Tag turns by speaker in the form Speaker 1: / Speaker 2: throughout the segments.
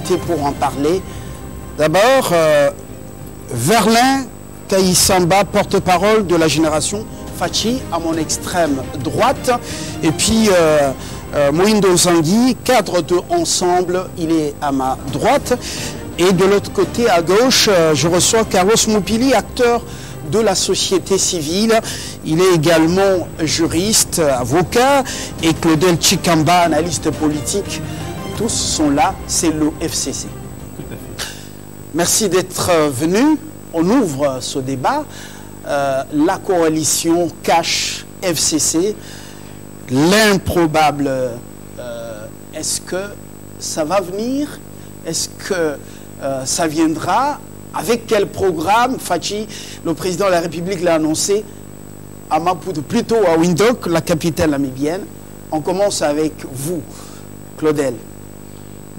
Speaker 1: pour en parler. D'abord, euh, Verlin Kaïsamba, porte-parole de la génération Fachi, à mon extrême droite. Et puis, euh, euh, cadre de Ensemble, il est à ma droite. Et de l'autre côté, à gauche, euh, je reçois Carlos Moupili, acteur de la société civile. Il est également juriste, avocat, et Claudel Chikamba, analyste politique. Tous sont là, c'est le FCC. Merci d'être venu. On ouvre ce débat. Euh, la coalition cache FCC, l'improbable. euh, Est-ce que ça va venir? Est-ce que euh, ça viendra? Avec quel programme? Fachi, le président de la République, l'a annoncé à Maputo, plutôt à Windhoek, la capitale namibienne. On commence avec vous, Claudel.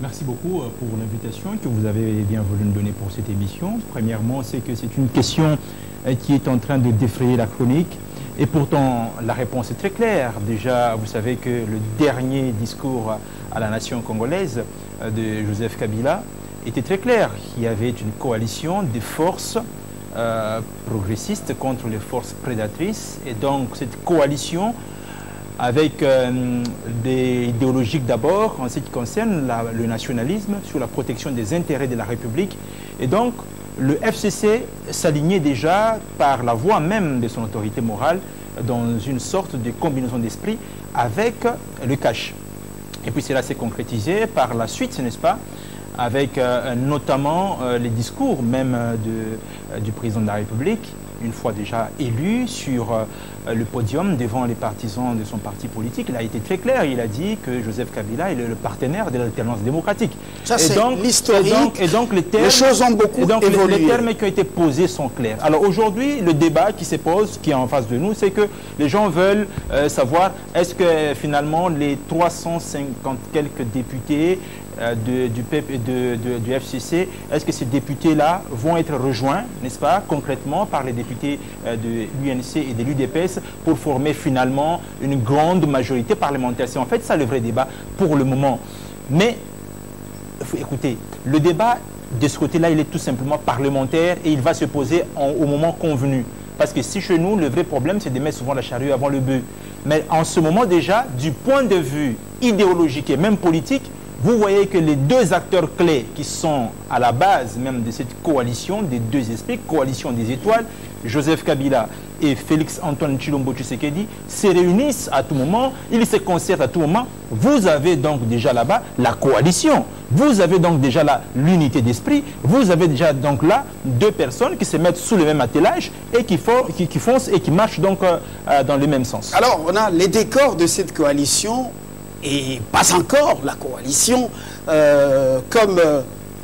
Speaker 2: Merci beaucoup euh, pour l'invitation que vous avez bien voulu nous donner pour cette émission. Premièrement, c'est que c'est une question euh, qui est en train de défrayer la chronique. Et pourtant, la réponse est très claire. Déjà, vous savez que le dernier discours à la nation congolaise euh, de Joseph Kabila était très clair. Il y avait une coalition des forces progressistes contre les forces prédatrices. Et donc, cette coalition avec euh, des idéologiques d'abord en ce qui concerne le nationalisme, sur la protection des intérêts de la République. Et donc, le FCC s'alignait déjà par la voie même de son autorité morale dans une sorte de combinaison d'esprit avec le cash. Et puis cela s'est concrétisé par la suite, n'est-ce pas? Avec euh, notamment euh, les discours même euh, de- du président de la République, une fois déjà élu sur le podium devant les partisans de son parti politique. Il a été très clair, il a dit que Joseph Kabila est le, partenaire de l'alternance démocratique.
Speaker 1: Ça,
Speaker 2: Et
Speaker 1: c'est
Speaker 2: donc-
Speaker 1: l'historique.
Speaker 2: Et donc, et donc les termes,
Speaker 1: Les choses ont beaucoup
Speaker 2: et donc,
Speaker 1: évolué.
Speaker 2: les termes qui ont été posés sont clairs. Alors aujourd'hui, le débat qui se pose, qui est en face de nous, c'est que les gens veulent euh, savoir est-ce que finalement les 350 quelques députés et de- du FCC, est-ce que ces députés-là vont être rejoints, n'est-ce pas, concrètement par les députés euh, de l'UNC et de l'UDPS pour former finalement une grande majorité parlementaire? C'est en fait ça le vrai débat pour le moment. Mais écoutez, le débat de ce côté-là, il est tout simplement parlementaire et il va se poser au moment convenu. Parce que si chez nous, le vrai problème, c'est de mettre souvent la charrue avant le bœuf. Mais en ce moment déjà, du point de vue idéologique et même politique, vous voyez que les deux acteurs clés qui sont à la base même de cette coalition, des deux esprits, coalition des étoiles, Joseph Kabila et Félix Antoine Chilombo Tshisekedi, se réunissent à tout moment, ils se concertent à tout moment. Vous avez donc déjà là-bas la coalition. Vous avez donc déjà là l'unité d'esprit. Vous avez déjà donc là deux personnes qui se mettent sous le même attelage et qui, font, foncent et qui marchent donc euh, euh, dans le même sens.
Speaker 1: Alors, on a les décors de cette coalition, et pas encore la coalition, euh, comme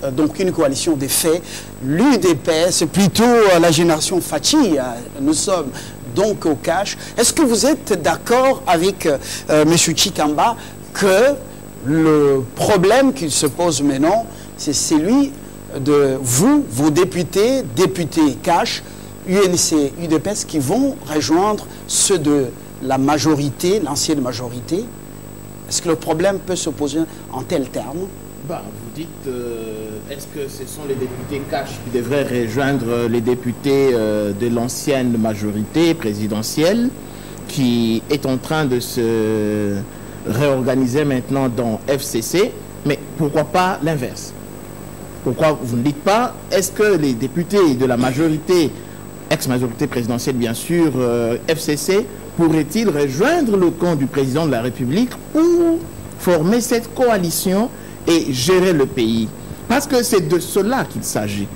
Speaker 1: euh, donc une coalition des faits. L'UDPS, plutôt euh, la génération Fachi, euh, nous sommes donc au cash. Est-ce que vous êtes d'accord avec M. Chikamba que le problème qui se pose maintenant, c'est celui de vous, vos députés, députés cash, UNC, UDPS, qui vont rejoindre ceux de la majorité, l'ancienne majorité Est-ce que le problème peut se poser en tels termes
Speaker 3: Bah, vous dites, euh, est-ce que ce sont les députés cash qui devraient rejoindre les députés euh, de l'ancienne majorité présidentielle qui est en train de se réorganiser maintenant dans FCC Mais pourquoi pas l'inverse? Pourquoi vous ne dites pas, est-ce que les députés de la majorité, ex-majorité présidentielle bien sûr, euh, FCC, pourraient-ils rejoindre le camp du président de la République pour former cette coalition et gérer le pays? Parce que c'est de cela qu'il s'agit.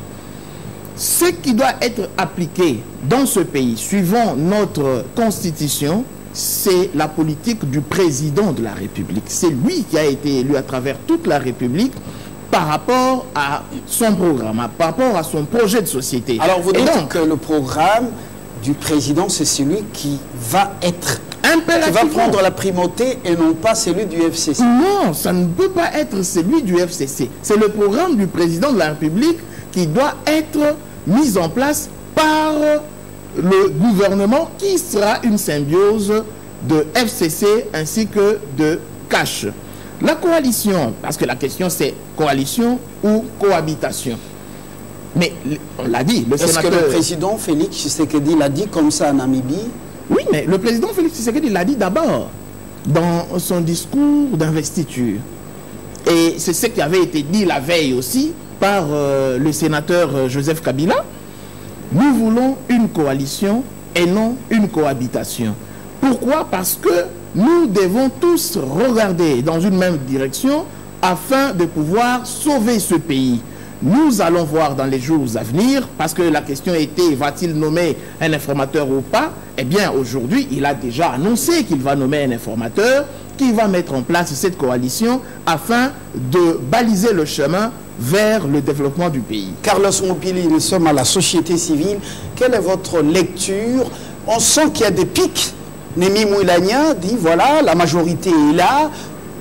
Speaker 3: Ce qui doit être appliqué dans ce pays, suivant notre constitution, c'est la politique du président de la République. C'est lui qui a été élu à travers toute la République par rapport à son programme, à- par rapport à son projet de société.
Speaker 1: Alors vous dites
Speaker 3: donc,
Speaker 1: que le programme du président, c'est celui qui va être, qui va prendre la primauté et non pas celui du FCC.
Speaker 3: Non, ça ne peut pas être celui du FCC. C'est le programme du président de la République qui doit être mis en place par le gouvernement qui sera une symbiose de FCC ainsi que de cash. La coalition, parce que la question c'est coalition ou cohabitation. Mais on l'a dit,
Speaker 1: le Est-ce que le président Félix Tshisekedi l'a dit comme ça en Namibie?
Speaker 3: Oui, mais le président Félix Tshisekedi l'a dit d'abord dans son discours d'investiture. Et c'est ce qui avait été dit la veille aussi par euh, le sénateur euh, Joseph Kabila. Nous voulons une coalition et non une cohabitation. Pourquoi? Parce que nous devons tous regarder dans une même direction afin de pouvoir sauver ce pays. Nous allons voir dans les jours à venir, parce que la question était, va-t-il nommer un informateur ou pas? Eh bien, aujourd'hui, il a déjà annoncé qu'il va nommer un informateur qui va mettre en place cette coalition afin de baliser le chemin vers le développement du pays.
Speaker 1: Carlos Mopili, nous sommes à la société civile. Quelle est votre lecture? On sent qu'il y a des pics. Némi Moulania dit, voilà, la majorité est là,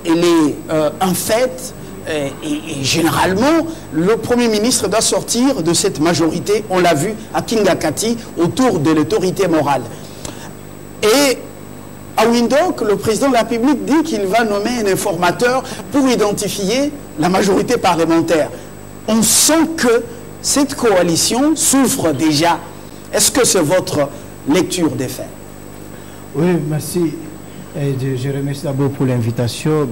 Speaker 1: elle est euh, en fait, et, et, généralement, le Premier ministre doit sortir de cette majorité, on l'a vu à Kingakati, autour de l'autorité morale. Et à Windhoek, le président de la République dit qu'il va nommer un informateur pour identifier la majorité parlementaire. On sent que cette coalition souffre déjà. Est-ce que c'est votre lecture des faits?
Speaker 4: Oui, merci. Je remercie d'abord pour l'invitation.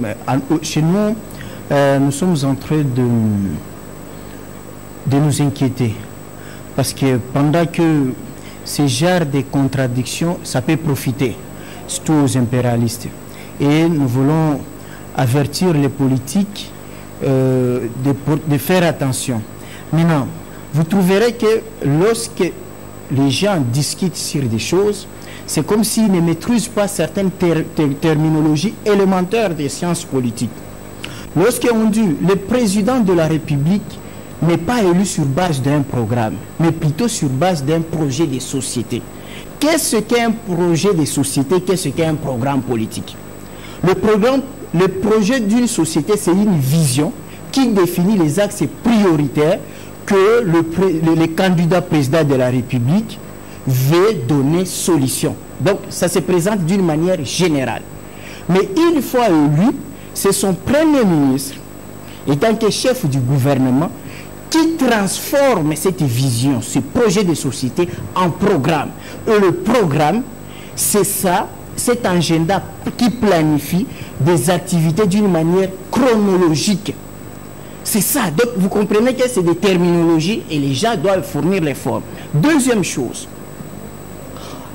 Speaker 4: Chez nous, euh, nous sommes en train de, de nous inquiéter. Parce que pendant que ces genre de contradictions, ça peut profiter surtout aux impérialistes. Et nous voulons avertir les politiques euh, de, de, faire attention. Maintenant, vous trouverez que lorsque les gens discutent sur des choses, c'est comme s'ils ne maîtrisent pas certaines ter ter terminologies élémentaires des sciences politiques. Lorsqu'on dit le président de la République n'est pas élu sur base d'un programme, mais plutôt sur base d'un projet de société. Qu'est-ce qu'un projet de société? Qu'est-ce qu'un programme politique? Le, projet d'une société, c'est une vision qui définit les axes prioritaires que le, le, le, candidat président de la République veut donner solution. Donc, ça se présente d'une manière générale. Mais une fois élu, c'est son premier ministre, étant que chef du gouvernement, qui transforme cette vision, ce projet de société en programme. Et le programme, c'est ça, cet agenda qui planifie des activités d'une manière chronologique. C'est ça. Donc, vous comprenez que c'est des terminologies et les gens doivent fournir les formes. Deuxième chose,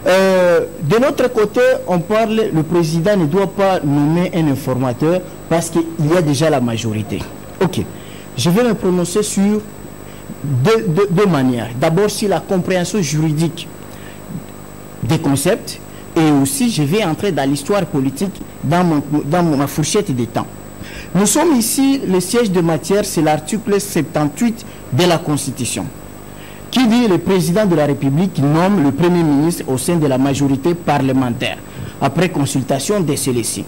Speaker 4: euh, de notre côté, on parle, le président ne doit pas nommer un informateur parce qu'il y a déjà la majorité. Ok. Je vais me prononcer sur deux, manières. D'abord, sur la compréhension juridique des concepts et aussi je vais entrer dans l'histoire politique dans, ma fourchette de temps. Nous sommes ici, le siège de matière, c'est l'article 78 de la Constitution qui dit le président de la République nomme le Premier ministre au sein de la majorité parlementaire après consultation de celle-ci.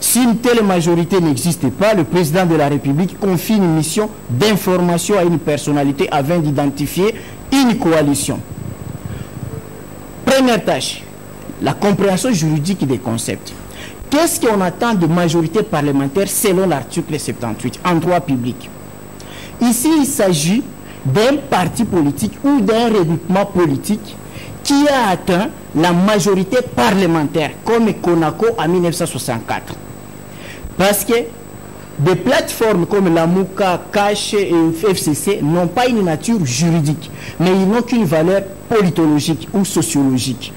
Speaker 4: Si une telle majorité n'existe pas, le président de la République confie une mission d'information à une personnalité afin d'identifier une coalition. Première tâche, la compréhension juridique des concepts. Qu'est-ce qu'on attend de majorité parlementaire selon l'article 78 en droit public? Ici, il s'agit d'un parti politique ou d'un regroupement politique qui a atteint la majorité parlementaire, comme Conaco en 1964. Parce que des plateformes comme la MOUCA, Cash et FCC n'ont pas une nature juridique, mais ils n'ont qu'une valeur politologique ou sociologique.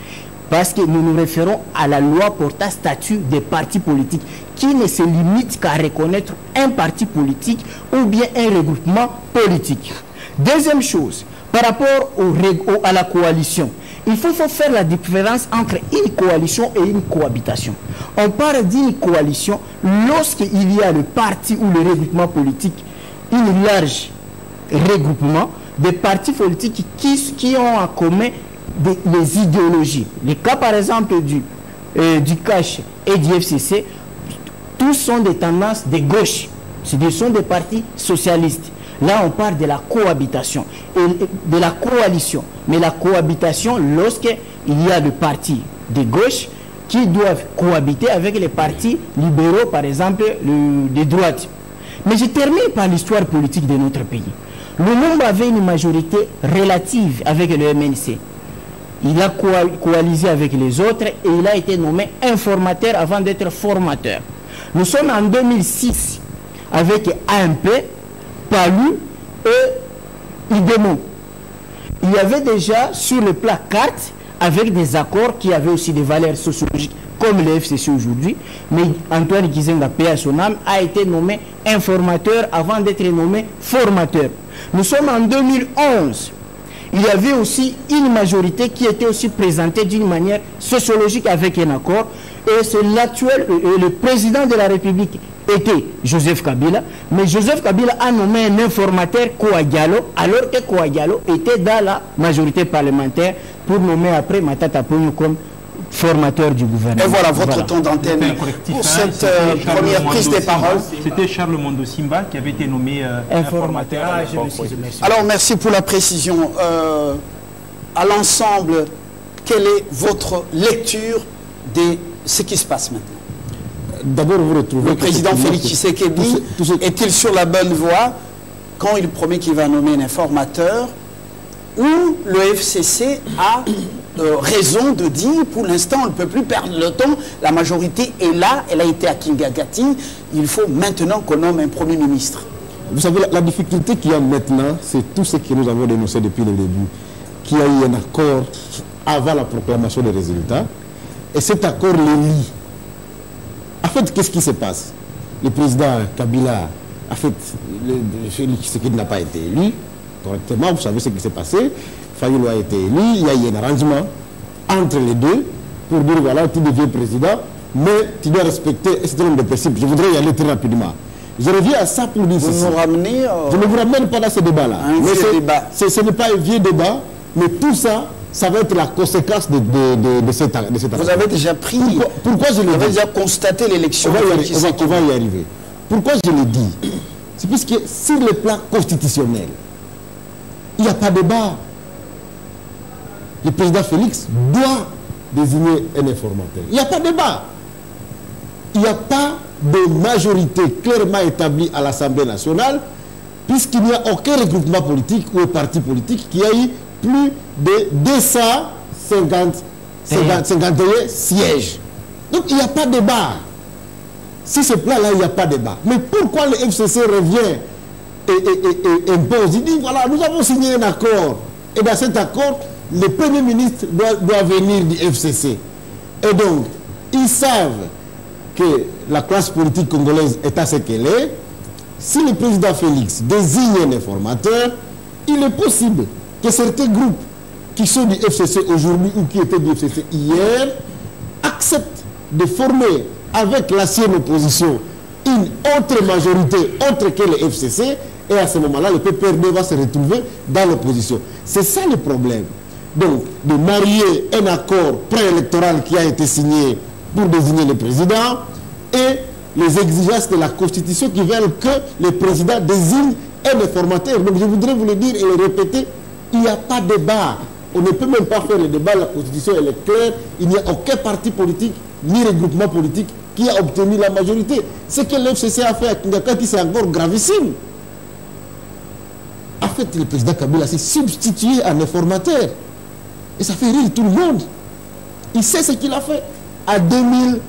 Speaker 4: Parce que nous nous référons à la loi portant statut des partis politiques qui ne se limite qu'à reconnaître un parti politique ou bien un regroupement politique. Deuxième chose, par rapport à la coalition, il faut, faire la différence entre une coalition et une cohabitation. On parle d'une coalition lorsqu'il y a le parti ou le regroupement politique, une large regroupement de partis politiques qui, ont en commun des, les idéologies. Les cas par exemple du, euh, du CACH et du FCC, tous sont des tendances de gauche. Ce sont des partis socialistes. Là, on parle de la cohabitation, et de la coalition. Mais la cohabitation, lorsqu'il y a le parti de gauche qui doivent cohabiter avec les partis libéraux, par exemple, le, des droites. Mais je termine par l'histoire politique de notre pays. Lumumba avait une majorité relative avec le MNC. Il a coalisé avec les autres et il a été nommé informateur avant d'être formateur. Nous sommes en 2006 avec AMP, PALU et IDEMO. Il y avait déjà sur le plat carte avec des accords qui avaient aussi des valeurs sociologiques comme le FCC aujourd'hui, mais Antoine Gizenga, paix son âme, a été nommé informateur avant d'être nommé formateur. Nous sommes en 2011. Il y avait aussi une majorité qui était aussi présentée d'une manière sociologique avec un accord. Et c'est l'actuel, le président de la République était Joseph Kabila, mais Joseph Kabila a nommé un informateur Kouagialo, alors que Kouagialo était dans la majorité parlementaire pour nommer après Matata Pogno comme formateur du gouvernement.
Speaker 1: Et voilà votre temps d'antenne pour hein, cette euh, première prise des paroles.
Speaker 2: C'était Charles Mondo Simba qui avait été nommé euh, informateur. Ah,
Speaker 1: Alors merci pour la précision. Euh, à l'ensemble, quelle est votre lecture de ce qui se passe maintenant
Speaker 5: D'abord, vous retrouvez...
Speaker 1: Le président Félix Tshisekedi est-il sur la bonne voie quand il promet qu'il va nommer un informateur ou le FCC a euh, raison de dire, pour l'instant, on ne peut plus perdre le temps. La majorité est là, elle a été à Kingagati. Il faut maintenant qu'on nomme un Premier ministre.
Speaker 5: Vous savez, la, difficulté qu'il y a maintenant, c'est tout ce que nous avons dénoncé depuis le début, qu'il y a eu un accord avant la proclamation des résultats, et cet accord les lie. En fait, qu'est-ce qui se passe? Le président Kabila, en fait, ce qui n'a pas été élu correctement, vous savez ce qui s'est passé. Fayou a été élu, il y a eu un arrangement entre les deux pour dire voilà, tu deviens président, mais tu dois respecter un certain nombre de principes. Je voudrais y aller très rapidement. Je reviens à ça pour dire
Speaker 1: vous
Speaker 5: ceci.
Speaker 1: Vous ramenez
Speaker 5: Je ne vous ramène pas dans ce débat-là. Ce n'est pas un vieux débat, mais tout ça, ça va être la conséquence de, de, de, cette, de cette
Speaker 1: Vous avez déjà pris.
Speaker 5: Pourquoi, je le
Speaker 1: Vous avez déjà constaté l'élection.
Speaker 5: On, on, va y arriver. Pourquoi je le dis? C'est puisque sur le plan constitutionnel, il n'y a pas de débat le président Félix doit désigner un informateur. Il n'y a pas de débat. Il n'y a pas de majorité clairement établie à l'Assemblée nationale, puisqu'il n'y a aucun regroupement politique ou parti politique qui a eu plus de 250 51 sièges. Donc il n'y a pas de débat. Si ce plan-là, il n'y a pas de débat. Mais pourquoi le FCC revient et, et impose? Il dit, voilà, nous avons signé un accord. Et dans cet accord, le Premier ministre doit, venir du FCC. Et donc, ils savent que la classe politique congolaise est à ce qu'elle est. Si le président Félix désigne un informateur, il est possible que certains groupes qui sont du FCC aujourd'hui ou qui étaient du FCC hier acceptent de former avec l'ancienne opposition une autre majorité autre que le FCC et à ce moment-là, le PPRD va se retrouver dans l'opposition. C'est ça le problème. Donc, de marier un accord préélectoral qui a été signé pour désigner le président et les exigences de la Constitution qui veulent que le président désigne un informateur. Donc, je voudrais vous le dire et le répéter, il n'y a pas de débat. On ne peut même pas faire le débat, la Constitution elle est claire, il n'y a aucun parti politique ni regroupement politique qui a obtenu la majorité. Ce que l'FCC a fait à Kingakati, c'est encore gravissime. En fait, le président Kabila s'est substitué à un informateur. Et ça fait rire tout le monde. Il sait ce qu'il a fait. À 2011,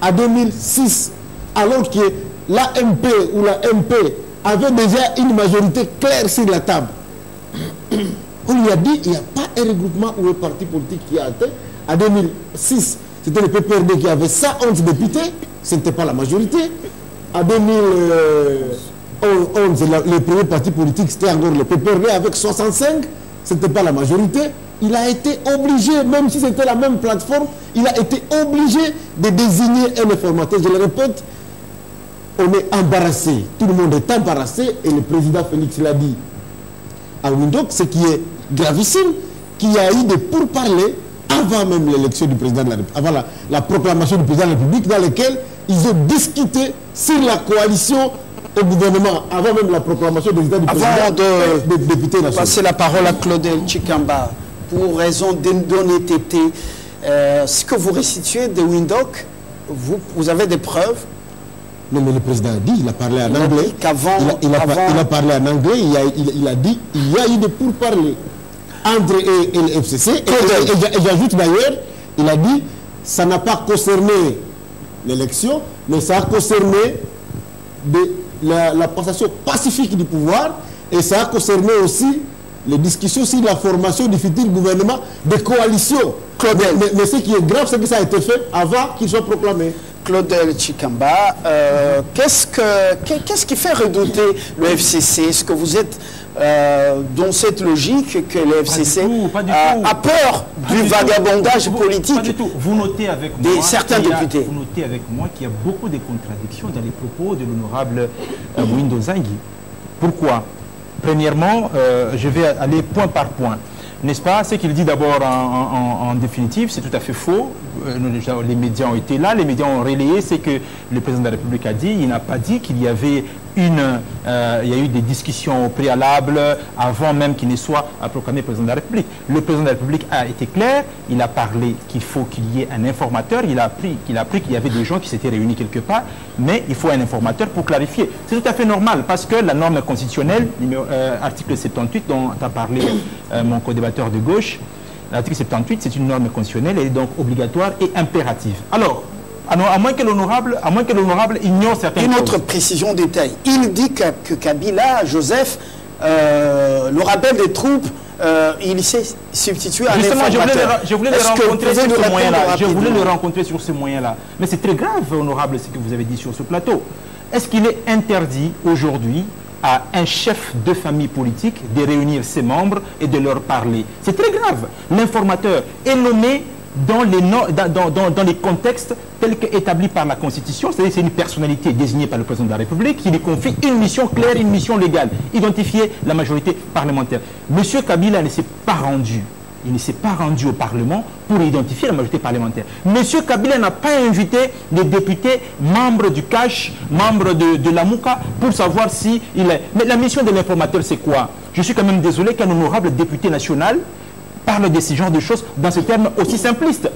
Speaker 5: à 2006, alors que l'AMP ou la MP avait déjà une majorité claire sur la table. On lui a dit qu'il n'y a pas un regroupement ou un parti politique qui a atteint. À 2006, c'était le PPRD qui avait 111 députés. Ce n'était pas la majorité. À 2011, le premier parti politique, c'était encore le PPRD avec 65 ce n'était pas la majorité, il a été obligé, même si c'était la même plateforme, il a été obligé de désigner un informateur. Je le répète, on est embarrassé. Tout le monde est embarrassé et le président Félix l'a dit à Windhoek, ce qui est gravissime, qu'il y a eu des pourparlers avant même l'élection du président de la République, avant la, proclamation du président de la République, dans lesquels ils ont discuté sur la coalition au gouvernement, avant même la proclamation des États du président,
Speaker 1: avant de, passer la parole à Claudel Chikamba, pour raison d'honnêteté, Euh, ce que vous restituez de Windhoek, vous, vous avez des preuves
Speaker 5: Non, mais le président a dit, il a parlé en anglais.
Speaker 1: qu'avant-
Speaker 5: il, a, il a par-
Speaker 1: avant-
Speaker 5: il a parlé en anglais, il a, il- il a dit, il y a eu des pourparlers entre et, et le FCC. Et, et- et j'a- et j'ajoute d'ailleurs, il a dit, ça n'a pas concerné l'élection, mais ça a concerné de- la, la passation pacifique du pouvoir et ça a concerné aussi les discussions sur la formation du futur gouvernement de coalition. Mais, mais- mais ce qui est grave, c'est que ça a été fait avant qu'il soit proclamé.
Speaker 1: Claudel Chikamba, euh, qu'est-ce, que, qu'est- qu'est-ce qui fait redouter le FCC Est-ce que vous êtes euh, dans cette logique que le FCC
Speaker 2: tout, pas du
Speaker 1: a,
Speaker 2: tout.
Speaker 1: a peur
Speaker 2: Pas
Speaker 1: du vagabondage
Speaker 2: Vous-
Speaker 1: politique
Speaker 2: Pas du tout. Vous notez avec
Speaker 1: Des-
Speaker 2: moi.
Speaker 1: certains
Speaker 2: qu'il y a-
Speaker 1: députés.
Speaker 2: Vous notez avec moi qu'il y a beaucoup de contradictions dans les propos de l'honorable euh, Mwindo Zangui. Pourquoi? Premièrement, euh, je vais aller point par point. N'est-ce pas? Ce qu'il dit d'abord en, définitive, c'est tout à fait faux. Euh, les médias ont été là, les médias ont relayé, c'est que le président de la République a dit, il n'a pas dit qu'il y avait euh, il y a eu des discussions au préalable avant même qu'il ne soit proclamé président de la République. Le président de la République a été clair, il a parlé qu'il faut qu'il y ait un informateur, il a appris qu'il qu'il y avait des gens qui s'étaient réunis quelque part, mais il faut un informateur pour clarifier. C'est tout à fait normal parce que la norme constitutionnelle, euh, article 78 dont a parlé euh, mon co-débatteur de gauche, l'article 78 c'est une norme constitutionnelle, elle est donc obligatoire et impérative. Alors, à, no- à moins que l'honorable, à moins que l'honorable ignore certaines
Speaker 1: Une
Speaker 2: choses.
Speaker 1: autre précision détail. Il dit que, que Kabila, Joseph, euh, le rappel des troupes, euh, il s'est substitué à
Speaker 2: Justement, je voulais, le, je voulais rencontrer sur ce moyen-là. Je voulais le rencontrer sur ce moyen-là. Mais c'est très grave, honorable, ce que vous avez dit sur ce plateau. Est-ce qu'il est interdit aujourd'hui à un chef de famille politique de réunir ses membres et de leur parler? C'est très grave. L'informateur est nommé dans les, contextes tels qu'établis par la Constitution, c'est-à-dire c'est une personnalité désignée par le président de la République qui lui confie une mission claire, une mission légale, identifier la majorité parlementaire. Monsieur Kabila ne s'est pas rendu il ne s'est pas rendu au Parlement pour identifier la majorité parlementaire. Monsieur Kabila n'a pas invité les députés membres du CACH, membres de, la MOUCA, pour savoir si il est... Mais la mission de l'informateur, c'est quoi? Je suis quand même désolé qu'un honorable député national parle de ce genre de choses dans ce terme aussi simpliste.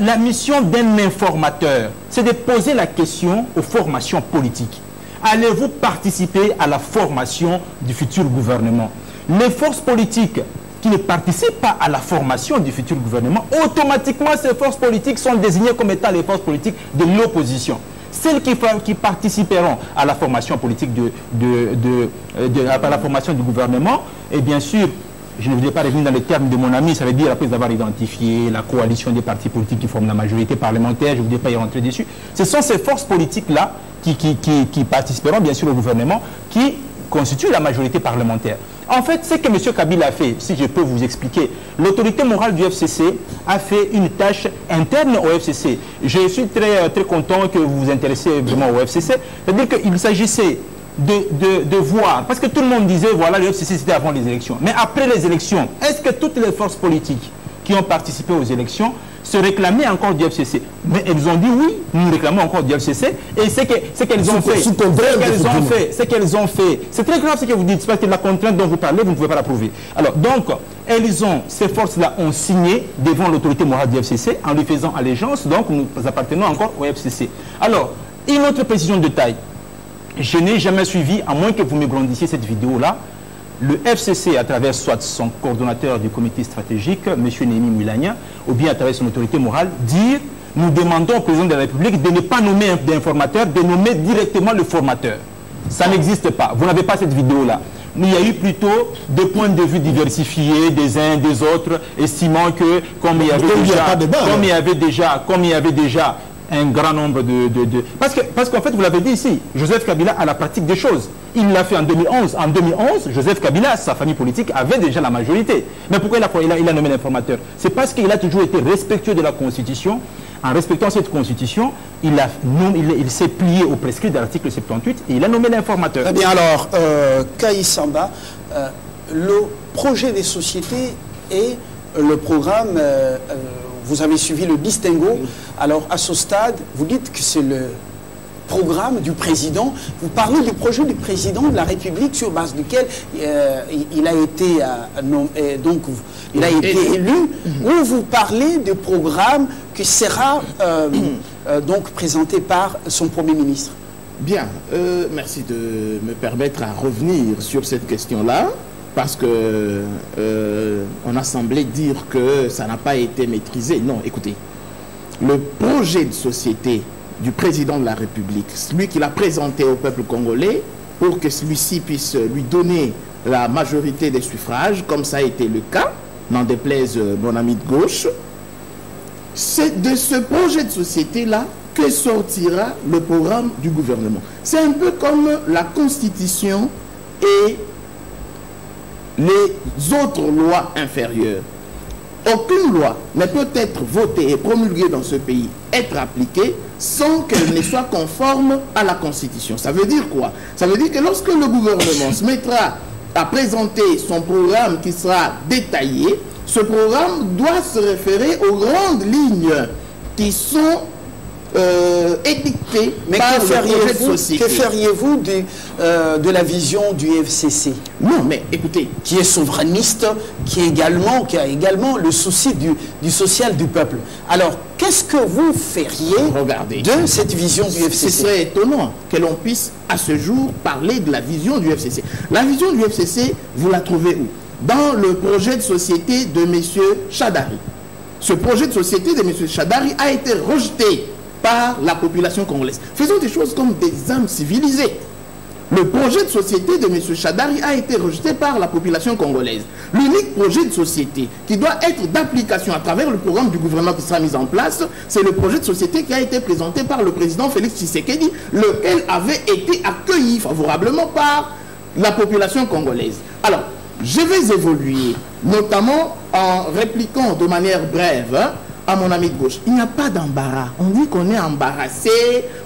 Speaker 2: La, mission d'un informateur, c'est de poser la question aux formations politiques. Allez-vous participer à la formation du futur gouvernement? Les forces politiques qui ne participent pas à la formation du futur gouvernement, automatiquement ces forces politiques sont désignées comme étant les forces politiques de l'opposition. Celles qui, participeront à la formation politique de- de- euh, de- à la formation du gouvernement, et bien sûr, je ne voudrais pas revenir dans les termes de mon ami, ça veut dire après avoir identifié la coalition des partis politiques qui forment la majorité parlementaire, je ne voudrais pas y rentrer dessus. Ce sont ces forces politiques-là qui participeront bien sûr au gouvernement, qui constituent la majorité parlementaire. En fait, ce que M. Kabila a fait, si je peux vous expliquer, l'autorité morale du FCC a fait une tâche interne au FCC. Je suis très, euh, très content que vous vous intéressez vraiment au FCC. C'est-à-dire qu'il s'agissait de, de- de voir, parce que tout le monde disait, voilà, le FCC c'était avant les élections. Mais après les élections, est-ce que toutes les forces politiques qui ont participé aux élections se réclamaient encore du FCC Mais elles ont dit oui, nous réclamons encore du FCC. Et c'est qu'elles ont fait. Ce qu'elles ont fait, ce qu'elles ont fait. C'est très grave ce que vous dites, parce que la contrainte dont vous parlez, vous ne pouvez pas l'approuver. Alors, donc, elles ont, ces forces-là ont signé devant l'autorité morale du FCC en lui faisant allégeance, donc nous appartenons encore au FCC. Alors, une autre précision de taille. Je n'ai jamais suivi, à moins que vous me grandissiez cette vidéo-là, le FCC, à travers soit son coordonnateur du comité stratégique, M. Némi Moulania, ou bien à travers son autorité morale, dire nous demandons au président de la République de ne pas nommer un d'informateur, de nommer directement le formateur. Ça n'existe pas. Vous n'avez pas cette vidéo-là. Mais il y a eu plutôt des points de vue diversifiés des uns des autres, estimant que comme il y avait déjà, comme il y avait déjà, comme il y avait déjà un grand nombre de... de- de- Parce que parce qu'en fait, vous l'avez dit ici, Joseph Kabila a la pratique des choses. Il l'a fait en 2011. En 2011, Joseph Kabila, sa famille politique, avait déjà la majorité. Mais pourquoi il a, il a, il a nommé l'informateur? C'est parce qu'il a toujours été respectueux de la Constitution. En respectant cette Constitution, il, a il, il s'est plié au prescrit de l'article 78 et il a nommé l'informateur.
Speaker 1: Eh bien alors, euh, Kaï Samba, euh, le projet des sociétés et le programme, euh, euh, vous avez suivi le distinguo. Alors à ce stade, vous dites que c'est le programme du président. Vous parlez du projet du président de la République sur base duquel euh, il- a été, euh, euh, donc, il a été élu, ou vous parlez du programme qui sera euh, donc présenté par son Premier ministre.
Speaker 3: Bien, merci de me permettre à revenir sur cette question-là, parce que euh, on a semblé dire que ça n'a pas été maîtrisé. Non, écoutez, le projet de société du président de la République, celui qu'il a présenté au peuple congolais, pour que celui-ci puisse lui donner la majorité des suffrages, comme ça a été le cas, n'en déplaise euh, mon ami de gauche, c'est de ce projet de société-là que sortira le programme du gouvernement. C'est un peu comme la Constitution et les autres lois inférieures. Aucune loi ne peut être votée et promulguée dans ce pays, être appliquée, sans qu'elle ne soit conforme à la Constitution. Ça veut dire quoi? Ça veut dire que lorsque le gouvernement se mettra à présenter son programme qui sera détaillé, ce programme doit se référer aux grandes lignes qui sont euh,
Speaker 1: Mais
Speaker 3: par
Speaker 1: que feriez-vous euh, de la vision du FCC
Speaker 3: Non, mais écoutez,
Speaker 1: qui est souverainiste, qui, est également, qui a également le souci du, du social du peuple. Alors, qu'est-ce que vous feriez
Speaker 3: Regardez.
Speaker 1: de cette vision du
Speaker 3: Ce
Speaker 1: FCC
Speaker 3: serait étonnant que l'on puisse à ce jour parler de la vision du FCC. La vision du FCC, vous la trouvez où? Dans le projet de société de M. Chadari. Ce projet de société de M. Chadari a été rejeté par la population congolaise. Faisons des choses comme des âmes civilisées. Le projet de société de M. Chadari a été rejeté par la population congolaise. L'unique projet de société qui doit être d'application à travers le programme du gouvernement qui sera mis en place, c'est le projet de société qui a été présenté par le président Félix Tshisekedi, lequel avait été accueilli favorablement par la population congolaise. Alors, je vais évoluer, notamment en répliquant de manière brève hein, à mon ami de gauche. Il n'y a pas d'embarras. On dit qu'on est embarrassé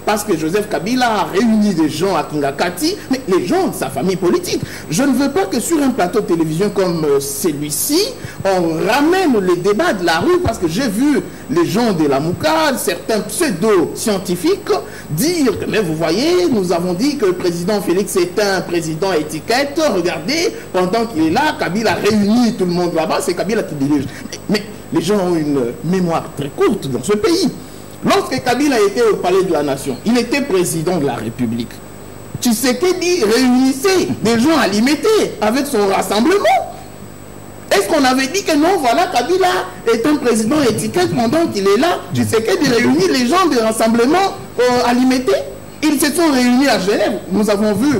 Speaker 3: parce que Joseph Kabila a réuni des gens à Kingakati, mais les gens de sa famille politique. Je ne veux pas que sur un plateau de télévision comme euh, celui-ci, on ramène les débats de la rue parce que j'ai vu les gens de la Moukad, certains pseudo-scientifiques, dire que, mais vous voyez, nous avons dit que le président Félix est un président étiquette. Regardez, pendant qu'il est là, Kabila réunit tout le monde là-bas, c'est Kabila qui dirige. Mais les gens ont une mémoire très courte dans ce pays. Lorsque Kabila était au palais de la nation, il était président de la République. Tshisekedi réunissait des gens à l'imiter avec son rassemblement. Est-ce qu'on avait dit que non, voilà, Kabila est un président étiquette pendant qu'il est là? Tshisekedi réunit les gens du rassemblement euh, à l'imiter ils se sont réunis à Genève. Nous avons vu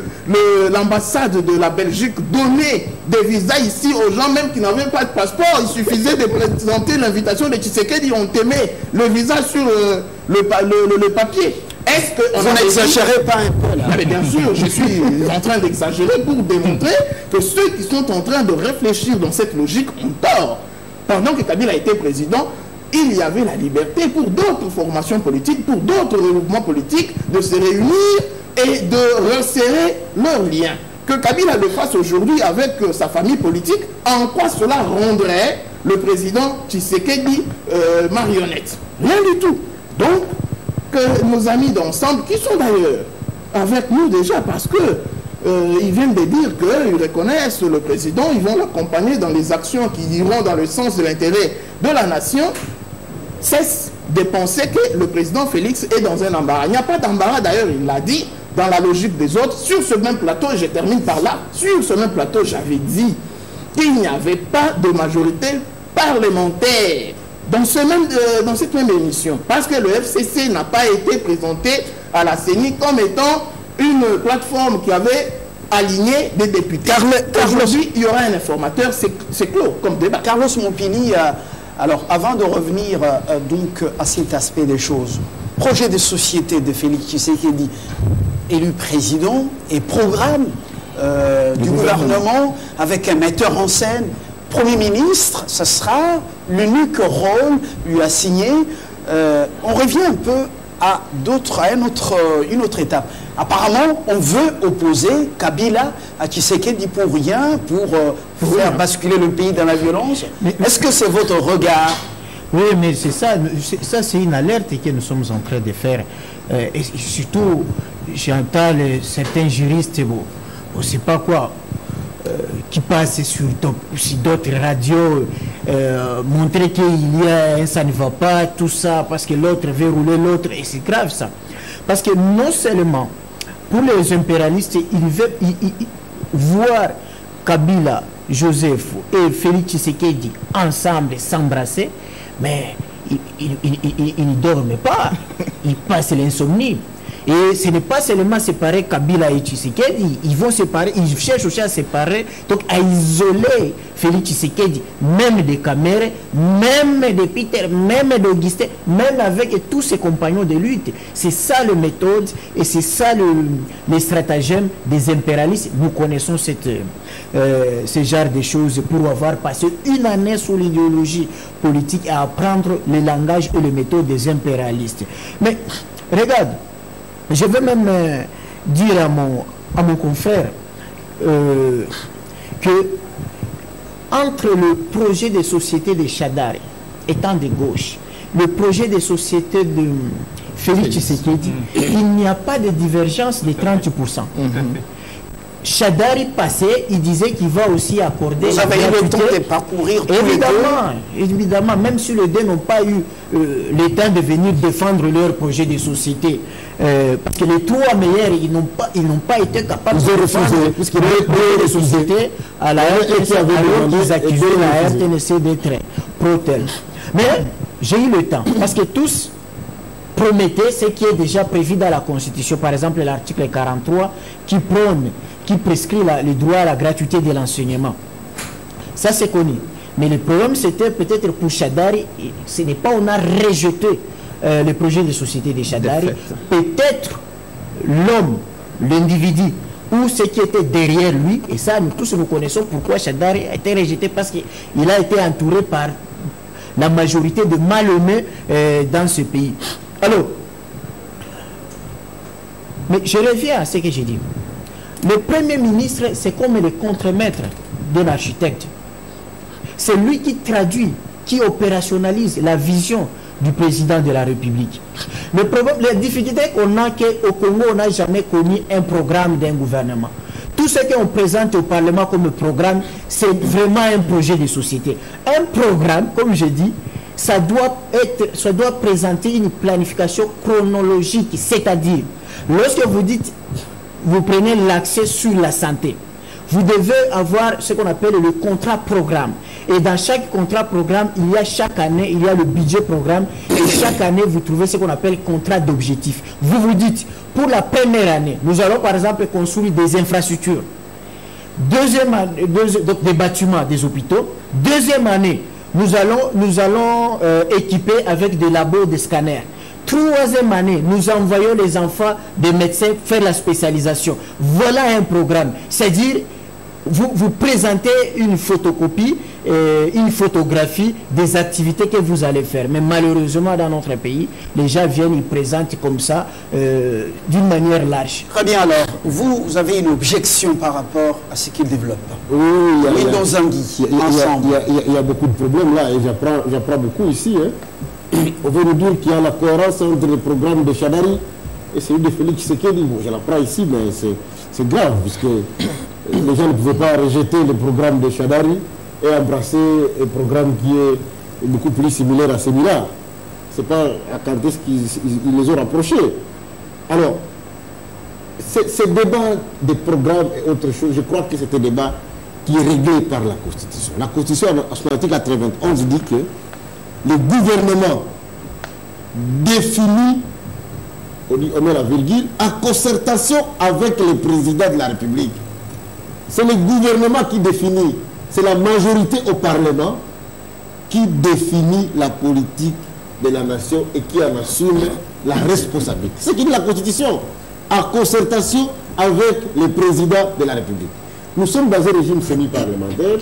Speaker 3: l'ambassade de la Belgique donner des visas ici aux gens même qui n'avaient pas de passeport. Il suffisait de présenter l'invitation de Tshisekedi. On aimait le visa sur euh, le, le- le- le papier. Est-ce que on
Speaker 1: Vous n'exagérez pas un peu là
Speaker 3: ah, mais bien sûr, je suis en train d'exagérer pour démontrer que ceux qui sont en train de réfléchir dans cette logique ont tort. Pendant que Kabila était président, il y avait la liberté pour d'autres formations politiques, pour d'autres regroupements politiques de se réunir et de resserrer leurs liens. Que Kabila le fasse aujourd'hui avec euh, sa famille politique, en quoi cela rendrait le président Tshisekedi euh, marionnette? Rien du tout. Donc, que nos amis d'ensemble, qui sont d'ailleurs avec nous déjà, parce que euh, ils viennent de dire qu'ils reconnaissent le président, ils vont l'accompagner dans les actions qui iront dans le sens de l'intérêt de la nation, cessent de penser que le président Félix est dans un embarras. Il n'y a pas d'embarras d'ailleurs, il l'a dit, dans la logique des autres. Sur ce même plateau, et je termine par là, sur ce même plateau, j'avais dit qu'il n'y avait pas de majorité parlementaire dans, ce même, euh, dans cette même émission. Parce que le FCC n'a pas été présenté à la CENI comme étant une plateforme qui avait aligné des députés. Aujourd'hui, il y aura un informateur, c'est clos comme débat.
Speaker 1: Carlos Mompini, euh, alors avant de revenir euh, euh, donc à cet aspect des choses, projet de société de Félix Tshisekedi, élu président et programme euh, du gouvernement avec un metteur en scène, Premier ministre, ce sera l'unique rôle lui assigné. Euh, on revient un peu à d'autres, à autre, une autre étape. Apparemment, on veut opposer Kabila à Tshisekedi pour rien, pour, euh, faire basculer le pays dans la violence. Est-ce que c'est votre regard?
Speaker 4: Oui, mais c'est ça, c'est- ça c'est une alerte que nous sommes en train de faire. Euh, et surtout, j'entends certains juristes, bon, on ne sait pas quoi, euh, qui passent sur, sur d'autres radios, euh, montrer qu'il y a un ça ne va pas, tout ça, parce que l'autre veut rouler l'autre, et c'est grave ça. Parce que non seulement, pour les impérialistes, ils veulent voir Kabila, Joseph et Félix Tshisekedi ensemble s'embrasser, mais ils ne dorment pas, ils passent l'insomnie. Et ce n'est pas seulement séparer Kabila et Tshisekedi, ils vont séparer, ils cherchent aussi à séparer, donc à isoler Félix Tshisekedi, même des Kamere, même de Peter, même d'Augustin, même avec tous ses compagnons de lutte. C'est ça la méthode et c'est ça le, les stratagèmes des impérialistes. Nous connaissons cette, euh, ce genre de choses pour avoir passé une année sous l'idéologie politique à apprendre le langage et les méthodes des impérialistes. Mais regarde, je vais même euh, dire à mon, à mon confrère euh, que entre le projet de société de Chadari étant de gauche, le projet de société de Félix Tshisekedi, il n'y a pas de divergence de 30%. Chadari passait, il disait qu'il va aussi accorder
Speaker 1: Vous avez eu le temps de parcourir tous les deux.
Speaker 4: Évidemment, évidemment, même si les deux n'ont pas eu euh, le temps de venir défendre leur projet de société, euh, parce que les trois meilleurs, ils n'ont pas, ils n'ont pas été capables
Speaker 5: Ils
Speaker 4: de
Speaker 5: ont refusé, puisqu'ils
Speaker 4: de
Speaker 5: refusé.
Speaker 4: société à la RTNC, alors qu'ils accusaient la. RTNC d'être pro-tel. Mais j'ai eu le temps, parce que tous promettaient ce qui est déjà prévu dans la Constitution, par exemple l'article 43 qui prône, qui prescrit la- le droit à la gratuité de l'enseignement. Ça, c'est connu. Mais le problème, c'était peut-être pour Chadari, ce n'est pas on a rejeté euh, le projet de société de Chadari. Peut-être l'homme, l'individu, ou ce qui était derrière lui, et ça, nous tous nous connaissons pourquoi Chadari a été rejeté, parce qu'il a été entouré par la majorité de malhonnêtes euh, dans ce pays. Alors, mais je reviens à ce que j'ai dit. Le Premier ministre, c'est comme le contremaître d'un architecte. C'est lui qui traduit, qui opérationnalise la vision du président de la République. Le problème, la difficulté qu'on a, qu'au Congo, on n'a jamais connu un programme d'un gouvernement. Tout ce qu'on présente au Parlement comme programme, c'est vraiment un projet de société. Un programme, comme je dis, ça doit, être, ça doit présenter une planification chronologique, c'est-à-dire, lorsque vous dites, vous prenez l'accès sur la santé, vous devez avoir ce qu'on appelle le contrat programme. Et dans chaque contrat programme, il y a chaque année, il y a le budget programme. Et chaque année, vous trouvez ce qu'on appelle contrat d'objectif. Vous vous dites, pour la première année, nous allons par exemple construire des infrastructures. Deuxième année, deuxi- donc des bâtiments, des hôpitaux. Deuxième année, nous allons, nous allons euh, équiper avec des labos, des scanners. Troisième année, nous envoyons les enfants des médecins faire la spécialisation. Voilà un programme. C'est-à-dire, vous, vous présentez une photocopie, euh, une photographie des activités que vous allez faire. Mais malheureusement, dans notre pays, les gens viennent, ils présentent comme ça, euh, d'une manière large.
Speaker 1: Très bien alors, vous, vous avez une objection par rapport à ce qu'il développe.
Speaker 5: Oui, oui, il y a- il y a- y y beaucoup de problèmes là et j'apprends beaucoup ici. hein. On veut nous dire qu'il y a la cohérence entre le programme de Chadari et celui de Félix Tshisekedi. Bon, je l'apprends ici, mais c'est- c'est grave puisque les gens ne pouvaient pas rejeter le programme de Chadari et embrasser un programme qui est beaucoup plus similaire à celui-là. C'est pas à est-ce qu'ils ils- ils les ont rapprochés. Alors, ce ce débat des programmes et autre chose, je crois que c'est un débat qui est réglé par la Constitution. La Constitution, en son article 91, dit que le gouvernement définit, on, dit, on met la virgule, en concertation avec le président de la République. C'est le gouvernement qui définit, c'est la majorité au Parlement qui définit la politique de la nation et qui en assume la responsabilité. C'est ce qui dit la Constitution, en concertation avec le président de la République. Nous sommes dans un régime semi-parlementaire,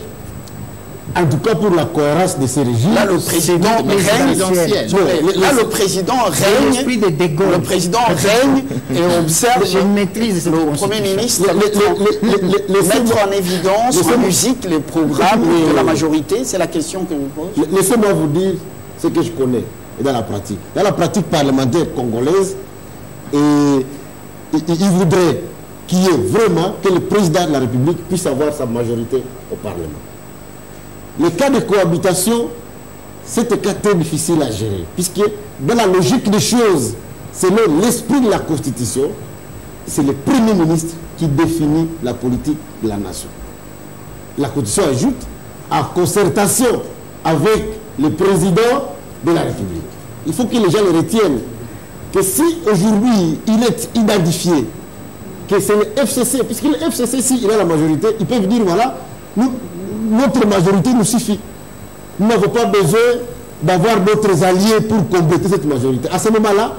Speaker 5: en tout cas pour la cohérence de ces régimes.
Speaker 1: Là, le président règne. Là, le président règne. Le président règne et observe
Speaker 4: Je maîtrise
Speaker 1: le. Premier ministre mettre en- évidence en musique les programmes de la majorité. C'est la question que je pose.
Speaker 5: La- Laissez-moi vous dire ce que je connais et dans la pratique. Dans la pratique parlementaire congolaise, et, il voudrait qu'il y ait vraiment que le président de la République puisse avoir sa majorité au Parlement. Les cas de cohabitation, c'est un cas très difficile à gérer, puisque dans la logique des choses, selon l'esprit de la Constitution, c'est le Premier ministre qui définit la politique de la nation. La Constitution ajoute en concertation avec le président de la République. Il faut que les gens le retiennent. Que si aujourd'hui il est identifié que c'est le FCC, puisque le FCC, s'il a la majorité, ils peuvent dire voilà, nous, notre majorité nous suffit. Nous n'avons pas besoin d'avoir d'autres alliés pour compléter cette majorité. À ce moment-là,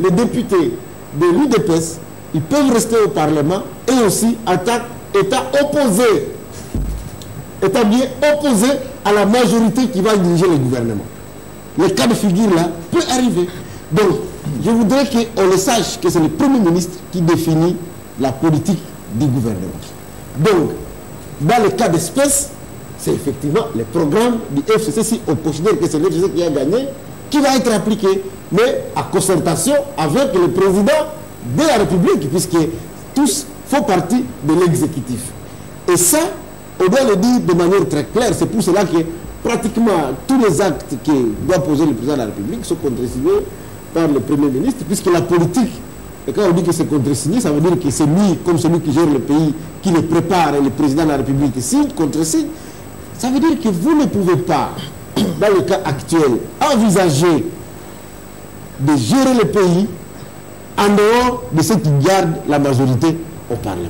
Speaker 5: les députés de l'UDPS, ils peuvent rester au Parlement et aussi en tant qu'État opposé, État bien opposé à la majorité qui va diriger le gouvernement. Le cas de figure là peut arriver. Donc, je voudrais qu'on le sache que c'est le Premier ministre qui définit la politique du gouvernement. Donc, dans le cas d'espèce, c'est effectivement le programme du FCC, si on considère que c'est le FCC qui a gagné, qui va être appliqué, mais à concertation avec le président de la République, puisque tous font partie de l'exécutif. Et ça, on doit le dire de manière très claire. C'est pour cela que pratiquement tous les actes que doit poser le président de la République sont contresignés par le Premier ministre, puisque la politique, et quand on dit que c'est contresigné, ça veut dire que c'est lui, comme celui qui gère le pays, qui le prépare, et le président de la République signe, contresigne. Ça veut dire que vous ne pouvez pas, dans le cas actuel, envisager de gérer le pays en dehors de ceux qui gardent la majorité au Parlement.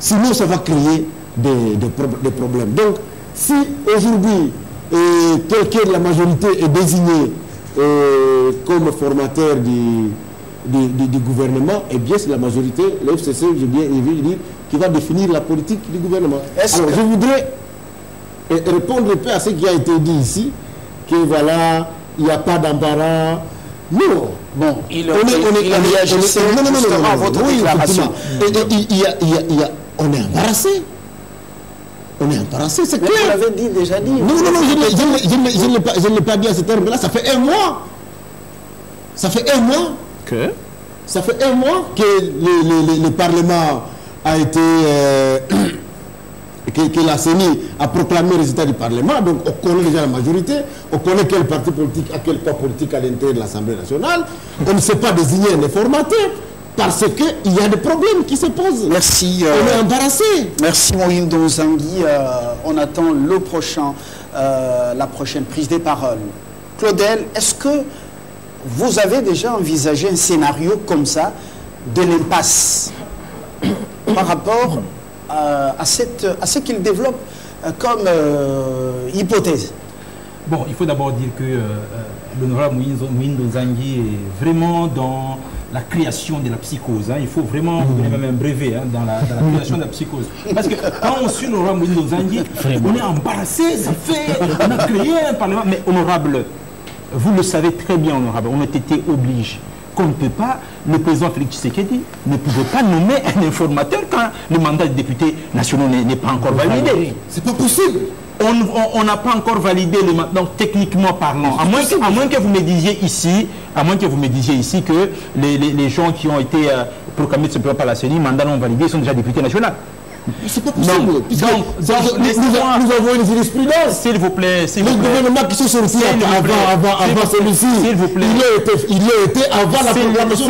Speaker 5: Sinon, ça va créer des, des, pro des problèmes. Donc, si aujourd'hui, quelqu'un de la majorité est désigné euh, comme formateur du, du, du, du, gouvernement, eh bien, c'est la majorité, le FCC, j'ai bien vu dire, qui va définir la politique du gouvernement. Alors, je voudrais répondre un peu à ce qui a été dit ici, que voilà, il n'y a pas d'embarras. Non.
Speaker 1: Bon, il, on est, on est, il
Speaker 5: non, non, non, non, non,
Speaker 1: à votre
Speaker 5: oui,
Speaker 1: déclaration.
Speaker 5: Et, et, il y a, il y a, il y a, on est embarrassé. On est embarrassé, c'est clair.
Speaker 1: vous l'avez dit, déjà dit.
Speaker 5: Non, non, non, je ne l'ai- pas, je ne l'ai pas dit à ce terme-là. Ça fait un mois. Ça fait un mois.
Speaker 2: Que?
Speaker 5: Ça fait un mois que le, le- le- le Parlement a été. euh, que, que la CENI a proclamé le résultat du Parlement. Donc on connaît déjà la majorité. On connaît quel parti politique a quel poids politique à l'intérieur de l'Assemblée nationale. On ne sait pas désigner un informateur parce qu'il y a des problèmes qui se posent.
Speaker 1: Merci.
Speaker 5: On est
Speaker 1: euh,
Speaker 5: embarrassé.
Speaker 1: Merci Moïndo Zangui. Euh, on attend le prochain, euh, la prochaine prise des paroles. Claudel, est-ce que vous avez déjà envisagé un scénario comme ça de l'impasse par rapport euh, à, cette, à ce qu'il développe euh, comme euh, hypothèse
Speaker 2: Bon, il faut d'abord dire que euh, l'honorable Mouindo Zangui est vraiment dans la création de la psychose. hein. Il faut vraiment vous donner même un brevet hein, dans, la, dans la création de la psychose. Parce que quand on suit l'honorable Mouindo Zangui, on est embarrassé, ça fait, on a créé un parlement. Mais honorable, vous le savez très bien, honorable, on a été obligé qu'on ne peut pas, le président Félix Tshisekedi ne pouvait pas nommer un informateur quand le mandat de député national n'est pas encore validé.
Speaker 5: C'est pas possible.
Speaker 2: On n'a pas encore validé le mandat, donc techniquement parlant. À moins, que, à moins que vous me disiez ici, à moins que vous me disiez ici que les, les- les gens qui ont été euh, proclamés simplement par la CENI, mandat non validé, sont déjà députés nationaux.
Speaker 5: C'est pas possible.
Speaker 2: Donc,
Speaker 5: Puisque
Speaker 2: donc,
Speaker 5: nous-
Speaker 2: donc,
Speaker 5: nous,
Speaker 2: laissez-moi-
Speaker 5: nous avons une jurisprudence.
Speaker 2: S'il vous plaît, s'il
Speaker 5: Les
Speaker 2: vous plaît.
Speaker 5: gouvernements qui sont
Speaker 2: S'il vous
Speaker 5: avant, avant, avant
Speaker 2: vous-
Speaker 5: celui-ci,
Speaker 2: s'il vous plaît.
Speaker 5: il y a été, avant la proclamation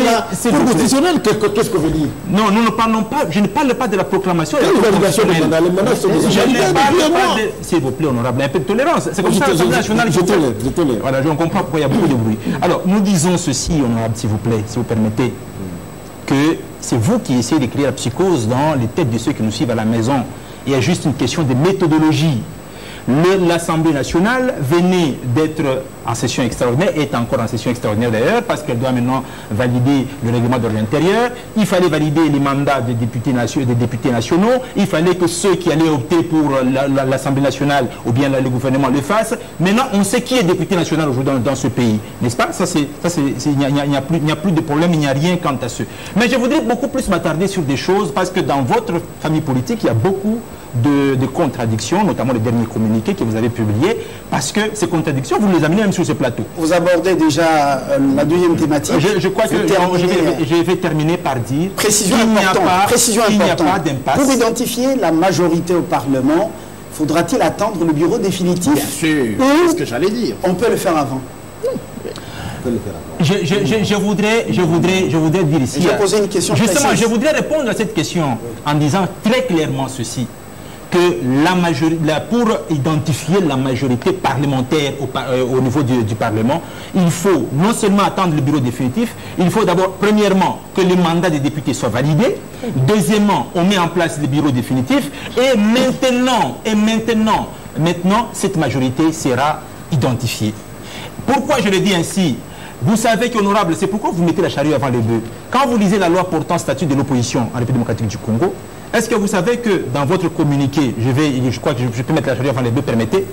Speaker 2: vous
Speaker 5: constitutionnelle. Que- que- Qu'est-ce qu'on veut dire
Speaker 2: Non, nous ne parlons pas, je ne parle pas de la proclamation. Cour
Speaker 5: validation de. Les sont.
Speaker 2: S'il vous plaît, honorable, un peu de tolérance. C'est comme ça l'Assemblée nationale.
Speaker 5: je
Speaker 2: vous
Speaker 5: tolère, je tolère.
Speaker 2: Voilà, je comprends pourquoi il y a beaucoup de bruit. Alors, nous disons ceci, honorable, s'il vous plaît, si vous permettez, que c'est vous qui essayez de créer la psychose dans les têtes de ceux qui nous suivent à la maison. Il y a juste une question de méthodologie. L'Assemblée nationale venait d'être en session extraordinaire, est encore en session extraordinaire d'ailleurs, parce qu'elle doit maintenant valider le règlement de l'intérieur. Il fallait valider les mandats des députés, des députés nationaux. Il fallait que ceux qui allaient opter pour la- la- l'Assemblée nationale ou bien le gouvernement le fassent. Maintenant, on sait qui est député national aujourd'hui dans, ce pays, n'est-ce pas? Il n'y a, a plus de problème, il n'y a rien quant à ce. Mais je voudrais beaucoup plus m'attarder sur des choses, parce que dans votre famille politique, il y a beaucoup de, de contradictions, notamment le dernier communiqué que vous avez publié, parce que ces contradictions, vous les amenez même sur ce plateau.
Speaker 1: Vous abordez déjà euh, la deuxième thématique.
Speaker 2: Je, je crois que je vais, je vais terminer par dire
Speaker 1: Précision
Speaker 2: qu'il n'y a
Speaker 1: importante.
Speaker 2: pas,
Speaker 1: précision
Speaker 2: n'y a
Speaker 1: importante.
Speaker 2: pas d'impasse.
Speaker 1: Pour identifier la majorité au Parlement, faudra-t-il attendre le bureau définitif
Speaker 3: Bien sûr, c'est ce que j'allais dire.
Speaker 1: on peut le faire avant
Speaker 5: On peut le faire après.
Speaker 2: Je, je- je- je voudrais, je, voudrais, je voudrais dire ici.
Speaker 1: Je vais poser une question
Speaker 2: Justement,
Speaker 1: précise.
Speaker 2: je voudrais répondre à cette question en disant très clairement ceci que pour identifier la majorité parlementaire au, euh, au niveau du, du Parlement, il faut non seulement attendre le bureau définitif, il faut d'abord, premièrement, que le mandat des députés soit validé. Deuxièmement, on met en place le bureau définitif. Et maintenant, et maintenant, maintenant, cette majorité sera identifiée. Pourquoi je le dis ainsi? Vous savez qu'honorable, c'est pourquoi vous mettez la charrue avant les bœufs. Quand vous lisez la loi portant statut de l'opposition en République démocratique du Congo, est-ce que vous savez que dans votre communiqué, je, vais, je crois que je, peux mettre la charrue avant les bœufs, permettez,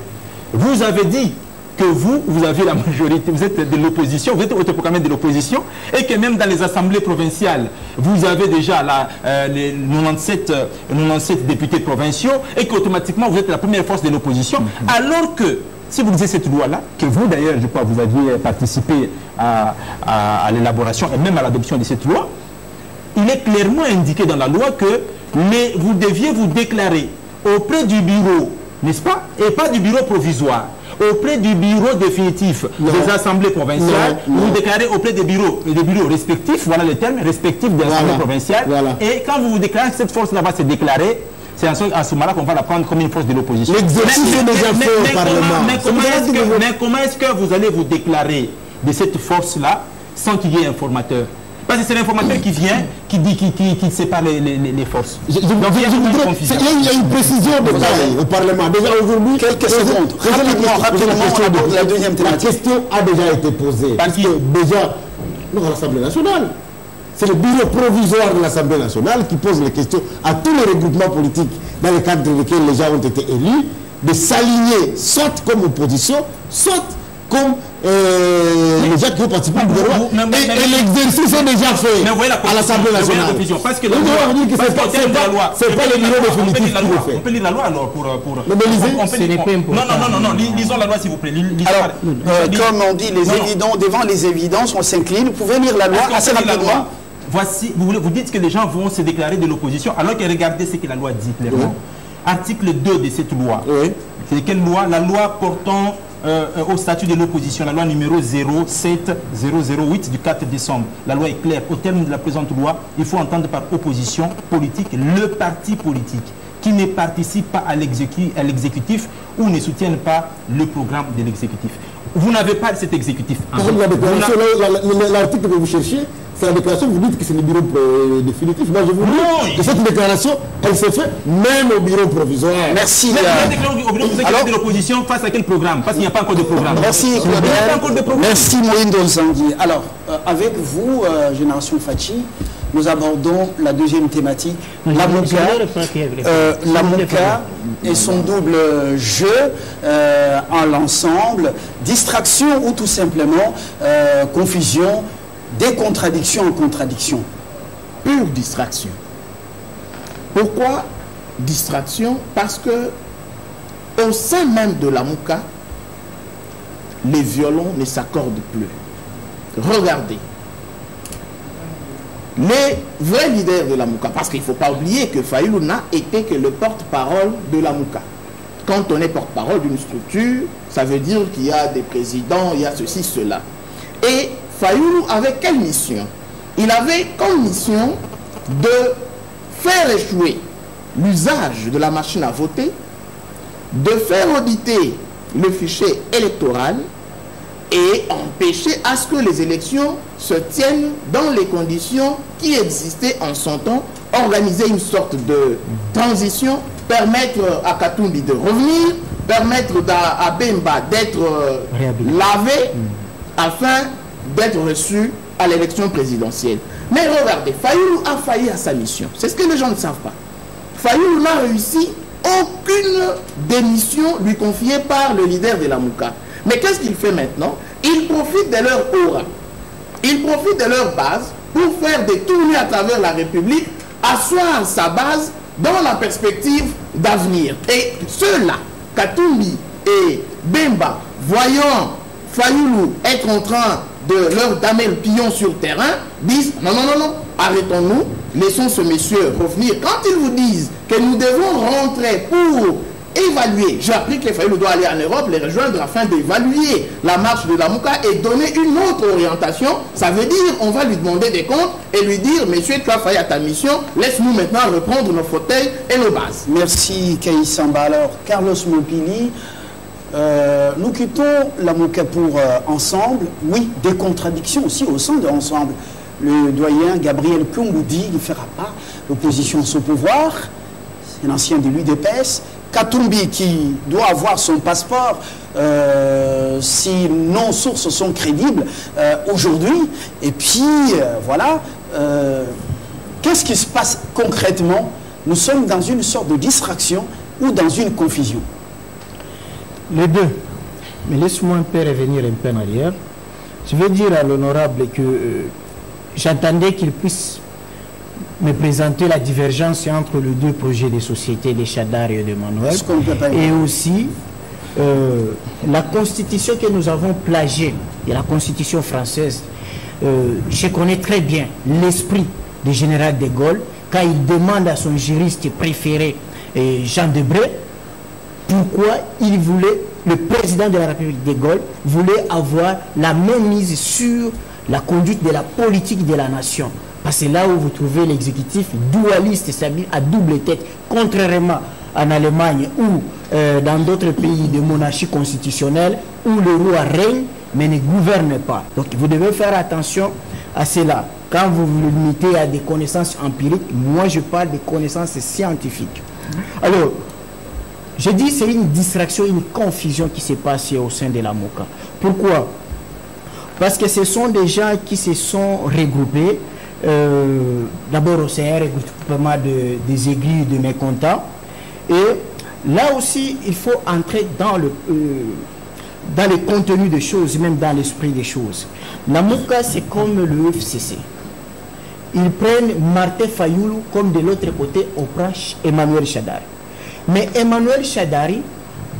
Speaker 2: vous avez dit que vous, vous avez la majorité, vous êtes de l'opposition, vous êtes autoproclamé de l'opposition, et que même dans les assemblées provinciales, vous avez déjà la, euh, les 97, euh, 97 députés provinciaux, et qu'automatiquement vous êtes la première force de l'opposition, alors que si vous lisez cette loi-là, que vous d'ailleurs, je crois, vous aviez participé à, à- à l'élaboration et même à l'adoption de cette loi, il est clairement indiqué dans la loi que les- vous deviez vous déclarer auprès du bureau, n'est-ce pas Et pas du bureau provisoire. Auprès du bureau définitif des assemblées provinciales,
Speaker 5: Non, non.
Speaker 2: vous déclarez auprès des bureaux, des bureaux respectifs, voilà le terme, respectifs des
Speaker 5: Voilà.
Speaker 2: assemblées provinciales.
Speaker 5: Voilà.
Speaker 2: Et quand vous vous déclarez, cette force-là va se déclarer. C'est à ce, moment-là qu'on va la prendre comme une force de l'opposition.
Speaker 5: L'exercice au Parlement.
Speaker 2: comment- Mais comment est-ce
Speaker 5: que
Speaker 2: que,
Speaker 5: vous-
Speaker 2: mais comment est-ce que vous allez vous déclarer de cette force-là sans qu'il y ait un formateur Parce que c'est l'informateur qui vient, qui dit, qui, qui, qui sépare les, les- les- les forces.
Speaker 5: Je, je-
Speaker 2: Donc, il y a
Speaker 5: je
Speaker 2: une
Speaker 5: voudrais-
Speaker 2: confusion.
Speaker 5: c'est- il y a- il y a une précision de taille au Parlement. Déjà aujourd'hui,
Speaker 1: Quelques secondes. Rapidement,
Speaker 5: la question
Speaker 1: on aborde
Speaker 5: de-
Speaker 1: la deuxième thématique.
Speaker 5: La question a déjà été posée.
Speaker 2: Par
Speaker 5: Parce
Speaker 2: qui
Speaker 5: que déjà, non, à l'Assemblée nationale. C'est le bureau provisoire de l'Assemblée nationale qui pose les questions à tous les regroupements politiques dans le cadre desquels les gens ont été élus, de s'aligner soit comme opposition, soit comme euh, les gens qui ont participé au gouvernement.
Speaker 2: mais- mais-
Speaker 5: Et,
Speaker 2: mais-
Speaker 5: et l'exercice est déjà fait
Speaker 2: Mais voyez la
Speaker 5: à l'Assemblée
Speaker 2: Mais la
Speaker 5: nationale.
Speaker 2: confusion. Parce que la loi,
Speaker 5: c'est pas,
Speaker 2: la
Speaker 5: pas-
Speaker 2: loi,
Speaker 5: c'est
Speaker 2: on
Speaker 5: pas
Speaker 2: peut
Speaker 5: le
Speaker 2: la peut
Speaker 5: définitif
Speaker 2: la
Speaker 5: qui
Speaker 2: loi,
Speaker 5: le fait.
Speaker 2: On peut lire la loi alors pour... pour
Speaker 5: Mais lisez.
Speaker 2: on peut
Speaker 4: Ce
Speaker 2: lire-
Speaker 4: n'est pas important.
Speaker 2: Non, non, non, non, non, lis- lisons la loi s'il vous plaît.
Speaker 1: Alors,
Speaker 2: la-
Speaker 1: euh, comme on dit, les
Speaker 2: Non, non.
Speaker 1: évidents, devant les évidences, on s'incline. Vous pouvez lire la loi assez
Speaker 2: la
Speaker 1: rapidement.
Speaker 2: Voici, vous, voulez- vous dites que les gens vont se déclarer de l'opposition, alors que regardez ce que la loi dit clairement. Article 2 de cette loi.
Speaker 5: Oui.
Speaker 2: C'est quelle loi? La loi portant euh, euh, au statut de l'opposition, la loi numéro 07008 du 4 décembre. La loi est claire. Au terme de la présente loi, il faut entendre par opposition politique le parti politique qui ne participe pas à l'exécu- à l'exécutif ou ne soutienne pas le programme de l'exécutif. Vous n'avez pas cet exécutif. en
Speaker 5: Par
Speaker 2: fait.
Speaker 5: exemple, la déclaration, l'article que vous cherchez, c'est la déclaration, vous dites que c'est le bureau euh, définitif. Moi, je vous
Speaker 2: Non,
Speaker 5: dis que cette déclaration, elle s'est faite même au bureau provisoire.
Speaker 1: Merci.
Speaker 2: Mais
Speaker 1: euh,
Speaker 2: au bureau de l'opposition face à quel programme? Parce qu'il n'y a pas encore de programme.
Speaker 1: Merci
Speaker 2: Il n'y a pas encore de programme.
Speaker 1: Merci Moïndo Nzangui. Alors, euh, avec vous, euh, Génération Fachi, nous abordons la deuxième thématique, la MOCA. Euh, la et son double jeu euh, en l'ensemble, distraction ou tout simplement euh, confusion, des contradictions en contradictions.
Speaker 3: pure distraction. Pourquoi distraction? Parce que au sein même de la Mouka, les violons ne s'accordent plus. Regardez. Les vrais leaders de la Mouka, parce qu'il ne faut pas oublier que Fayoulou n'a été que le porte-parole de la Mouka. Quand on est porte-parole d'une structure, ça veut dire qu'il y a des présidents, il y a ceci, cela. Et Fayoulou avait quelle mission? Il avait comme mission de faire échouer l'usage de la machine à voter, de faire auditer le fichier électoral et empêcher à ce que les élections se tiennent dans les conditions qui existaient en son temps, organiser une sorte de transition, permettre à Katumbi de revenir, permettre à Bemba d'être euh, lavé afin d'être reçu à l'élection présidentielle. Mais regardez, Fayoulou a failli à sa mission. C'est ce que les gens ne savent pas. Fayoulou n'a réussi aucune démission lui confiée par le leader de la Mouka. Mais qu'est-ce qu'il fait maintenant? Il profite de leur aura. Il profite de leur base pour faire des tournées à travers la République, asseoir sa base dans la perspective d'avenir. Et ceux-là, Katumbi et Bemba, voyant Fayoulou être en train de leur damer le pion sur le terrain, disent non, non, non, non, arrêtons-nous, laissons ce monsieur revenir. Quand ils vous disent que nous devons rentrer pour évaluer, j'ai appris que Fayoulou doit aller en Europe, les rejoindre afin d'évaluer la marche de la Mouka et donner une autre orientation, ça veut dire on va lui demander des comptes et lui dire, monsieur, tu as failli à ta mission, laisse-nous maintenant reprendre nos fauteuils et nos bases.
Speaker 1: Merci Kaïsamba. Alors, Carlos Mopili, euh, nous quittons la Mouka pour euh, Ensemble. Oui, des contradictions aussi au sein de Ensemble. Le doyen Gabriel Plomboudi ne fera pas l'opposition au pouvoir. C'est l'ancien de l'UDPS. Katumbi qui doit avoir son passeport euh, si nos sources sont crédibles euh, aujourd'hui. Et puis, euh, voilà, qu'est-ce qui se passe concrètement? Nous sommes dans une sorte de distraction ou dans une confusion.
Speaker 4: Les deux. Mais laisse-moi un peu revenir un peu en arrière. Je veux dire à l'honorable que j'attendais qu'il puisse me présenter la divergence entre les deux projets de société de Chadar et de Manuel. Et aussi euh, la constitution que nous avons plagiée, et la constitution française, euh, je connais très bien l'esprit du général de Gaulle quand il demande à son juriste préféré, euh, Jean Debré, pourquoi il voulait, le président de la République de Gaulle voulait avoir la même mise sur la conduite de la politique de la nation. Parce que c'est là où vous trouvez l'exécutif dualiste, c'est-à-dire à double tête, contrairement en Allemagne ou euh, dans d'autres pays de monarchie constitutionnelle où le roi règne mais ne gouverne pas. Donc vous devez faire attention à cela. Quand vous vous limitez à des connaissances empiriques, moi je parle des connaissances scientifiques. Alors, je dis c'est une distraction, une confusion qui s'est passée au sein de la MOCA. Pourquoi? Parce que ce sont des gens qui se sont regroupés. Euh, D'abord, c'est un regroupement de, des aiguilles de mécontents. Et là aussi, il faut entrer dans le, euh, contenu des choses, même dans l'esprit des choses. La MOCA, c'est comme le FCC. Ils prennent Martin Fayoulou comme de l'autre côté, on prend Emmanuel Chadari. Mais Emmanuel Chadari,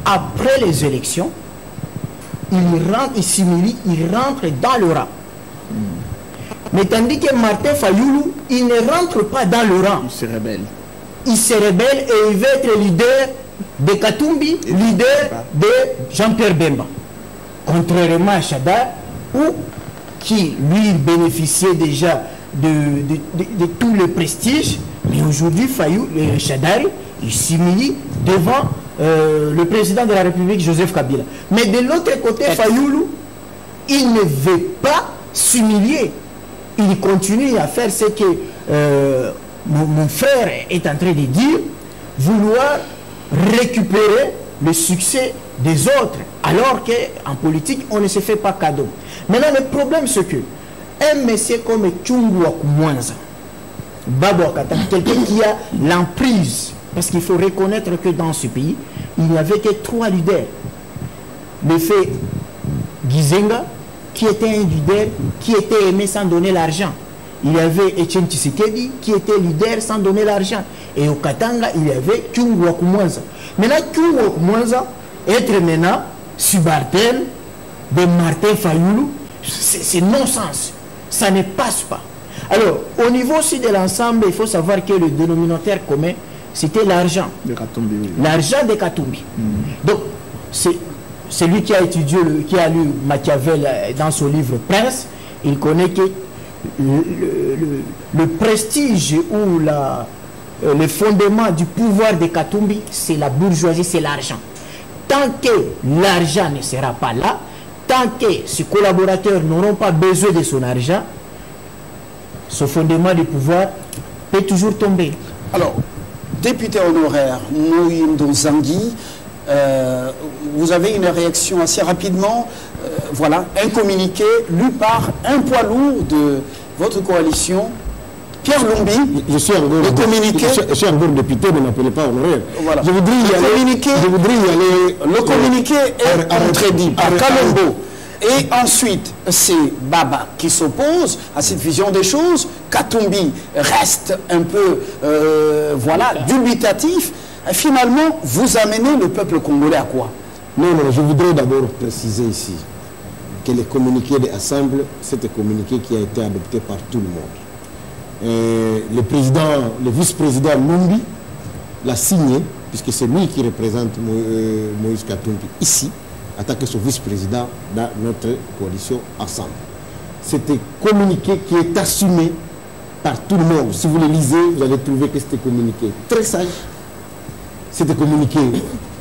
Speaker 4: après les élections, il rentre, il s'humilie, il rentre dans le. Mais tandis que Martin Fayoulou, il ne rentre pas dans le rang.
Speaker 3: Il se rebelle.
Speaker 4: Il se rebelle et il veut être leader de Katumbi, leader de Jean-Pierre Bemba. Contrairement à Chadar, où, qui lui bénéficiait déjà de, de, de- de tout le prestige, mais aujourd'hui, Fayou, le Chadari, il s'humilie devant euh, le président de la République, Joseph Kabila. Mais de l'autre côté, Fayoulou, il ne veut pas s'humilier. Il continue à faire ce que euh, mon, frère est en train de dire, vouloir récupérer le succès des autres, alors qu'en politique, on ne se fait pas cadeau. Maintenant, le problème, c'est que un monsieur comme Tchungu Akata, quelqu'un qui a l'emprise, parce qu'il faut reconnaître que dans ce pays, il n'y avait que trois leaders. Le fait Gizenga, qui était un leader qui était aimé sans donner l'argent. Il y avait Etienne Tshisekedi qui était leader sans donner l'argent. Et au Katanga, il y avait Kyungu Wakumwanza. Maintenant, Kyungu Wakumwanza, être maintenant subalterne de Martin Fayoulou, c'est non-sens. Ça ne passe pas. Alors, au niveau aussi de l'ensemble, il faut savoir que le dénominateur commun, c'était l'argent
Speaker 3: De Katumbi, oui.
Speaker 4: l'argent de Katumbi. Donc, c'est celui qui a étudié, qui a lu Machiavel euh, dans son livre Prince, il connaît que le, prestige ou euh, le fondement du pouvoir de Katumbi, c'est la bourgeoisie, c'est l'argent. Tant que l'argent ne sera pas là, tant que ses collaborateurs n'auront pas besoin de son argent, ce fondement du pouvoir peut toujours tomber.
Speaker 1: Alors, député honoraire Moïndo Zangui, euh, vous avez une réaction assez rapidement. Euh, voilà, un communiqué lu par un poids lourd de votre coalition, Pierre Lumbi.
Speaker 5: Je suis encore,
Speaker 1: Le communiqué-
Speaker 5: je suis, je suis encore député, ne m'appelez pas honoraire.
Speaker 1: Voilà.
Speaker 5: Je voudrais y
Speaker 1: Le
Speaker 5: aller.
Speaker 1: communiqué-
Speaker 5: je voudrais y aller.
Speaker 1: Le communiqué est contredit par Kalombo. Et ensuite, c'est Baba qui s'oppose à cette vision des choses. Katumbi reste un peu euh, voilà, dubitatif, euh, finalement, vous amenez le peuple congolais à quoi?
Speaker 5: Non, non, je voudrais d'abord préciser ici que le communiqué de l'Assemblée, c'est un communiqué qui a été adopté par tout le monde. Le président, le vice-président Lumbi l'a signé, puisque c'est lui qui représente euh, Moïse Katumbi ici, en tant que son vice-président dans notre coalition ensemble. C'est un communiqué qui est assumé par tout le monde. Si vous le lisez, vous allez trouver que un communiqué très sage, c'est un communiqué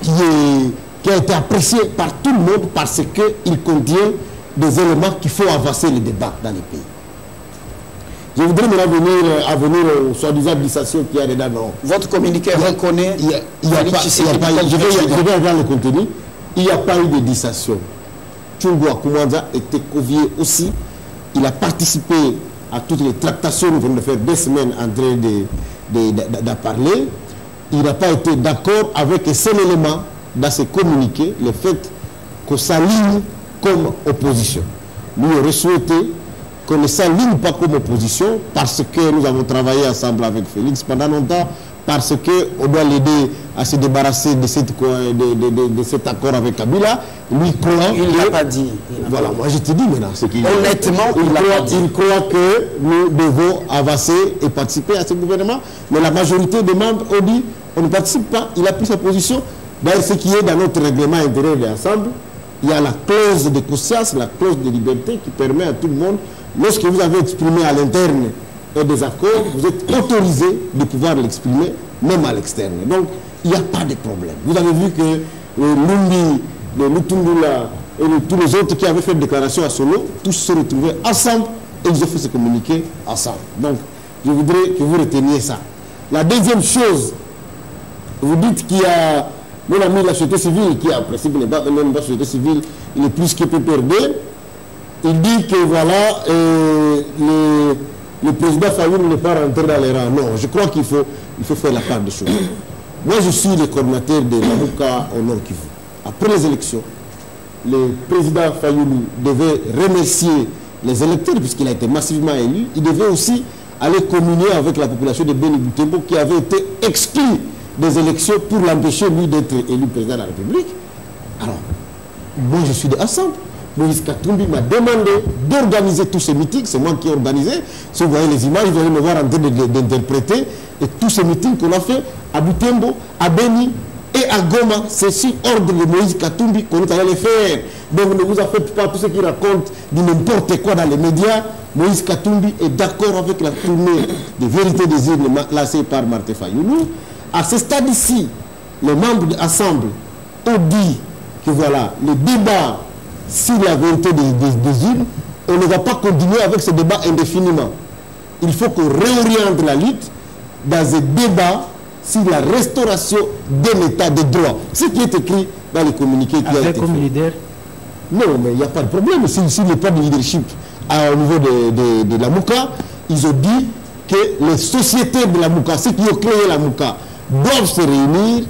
Speaker 5: qui, est- qui a été apprécié par tout le monde parce qu'il contient des éléments qu'il faut avancer le débat dans les pays. Je voudrais maintenant venir, euh, à venir aux soi-disant dissensions qu'il y a dedans. Non.
Speaker 1: Votre communiqué reconnaît
Speaker 5: Il y a, il y a
Speaker 1: Félix
Speaker 5: pas, il y a
Speaker 1: Tshisekedi
Speaker 5: pas-
Speaker 1: comme
Speaker 5: je, vais, je vais avoir le contenu. Il n'y a pas eu de dissation. Tchungo Akumwanza était convié aussi. Il a participé à toutes les tractations. Nous venons de faire deux semaines en train de, de- de- d'en parler. Il n'a pas été d'accord avec seul élément dans ce communiqué, le fait qu'on s'aligne comme opposition. Nous aurait souhaité qu'on ne s'aligne pas comme opposition parce que nous avons travaillé ensemble avec Félix pendant longtemps, parce qu'on doit l'aider à se débarrasser de, cette de- de- de- cet accord avec Kabila. Lui croit
Speaker 1: Il l'a pas dit.
Speaker 5: Voilà, moi je te dis maintenant ce qu'il
Speaker 1: Honnêtement,
Speaker 5: il, croit,
Speaker 1: pas dit.
Speaker 5: il croit que nous devons avancer et participer à ce gouvernement, mais la majorité des membres ont dit on ne participe pas. Il a pris sa position. D'ailleurs, ce qui est dans notre règlement intérieur de l'Assemblée, il y a la clause de conscience, la clause de liberté qui permet à tout le monde, lorsque vous avez exprimé à l'interne un désaccord, vous êtes autorisé de pouvoir l'exprimer, même à l'externe. Donc, il n'y a pas de problème. Vous avez vu que euh, Lumbi, le Lutundula et le- tous les autres qui avaient fait déclaration à Solo, tous se retrouvés ensemble et ils ont fait ce communiqué ensemble. Donc, je voudrais que vous reteniez ça. La deuxième chose, vous dites qu'il y a mon ami de la société civile, qui en principe n'est pas même pas société civile, il est plus que PPRD. Il dit que voilà, euh, le, le président Fayoum n'est pas rentré dans les rangs. Non, je crois qu'il faut, il faut faire la part des choses. Moi, je suis le coordinateur de l'AMUCA au Nord Kivu. Après les élections, le président Fayoulou devait remercier les électeurs puisqu'il a été massivement élu. Il devait aussi aller communier avec la population de Beni Boutembo qui avait été exclue des élections pour l'empêcher lui d'être élu président de la République. Alors, moi je suis de ensemble. Moïse Katumbi m'a demandé d'organiser tous ces meetings. C'est moi qui ai organisé. Si vous voyez les images, vous allez me voir en train de- de- d'interpréter. Et tous ces meetings qu'on a fait à Butembo, à Beni et à Goma, c'est sur ordre de Moïse Katumbi qu'on est allé les faire. Donc ne vous en pas, tous ceux qui racontent du n'importe quoi dans les médias. Moïse Katumbi est d'accord avec la tournée de vérité des îles lancée par Martin Fayoulou. À ce stade ici, les membres de l'Assemblée ont dit que voilà, le débat sur la vérité des, des- des îles, on ne va pas continuer avec ce débat indéfiniment. Il faut qu'on réoriente la lutte dans un débat sur la restauration d'un état de droit. Ce qui est écrit dans le communiqué qui a
Speaker 4: Avec
Speaker 5: été
Speaker 4: comme
Speaker 5: fait.
Speaker 4: leader
Speaker 5: Non, mais il n'y a pas de problème. S'il si, n'est pas de leadership à- au niveau de, de- de la MOUCA, ils ont dit que les sociétés de la MOUCA, ceux qui ont créé la MOUCA, doivent se réunir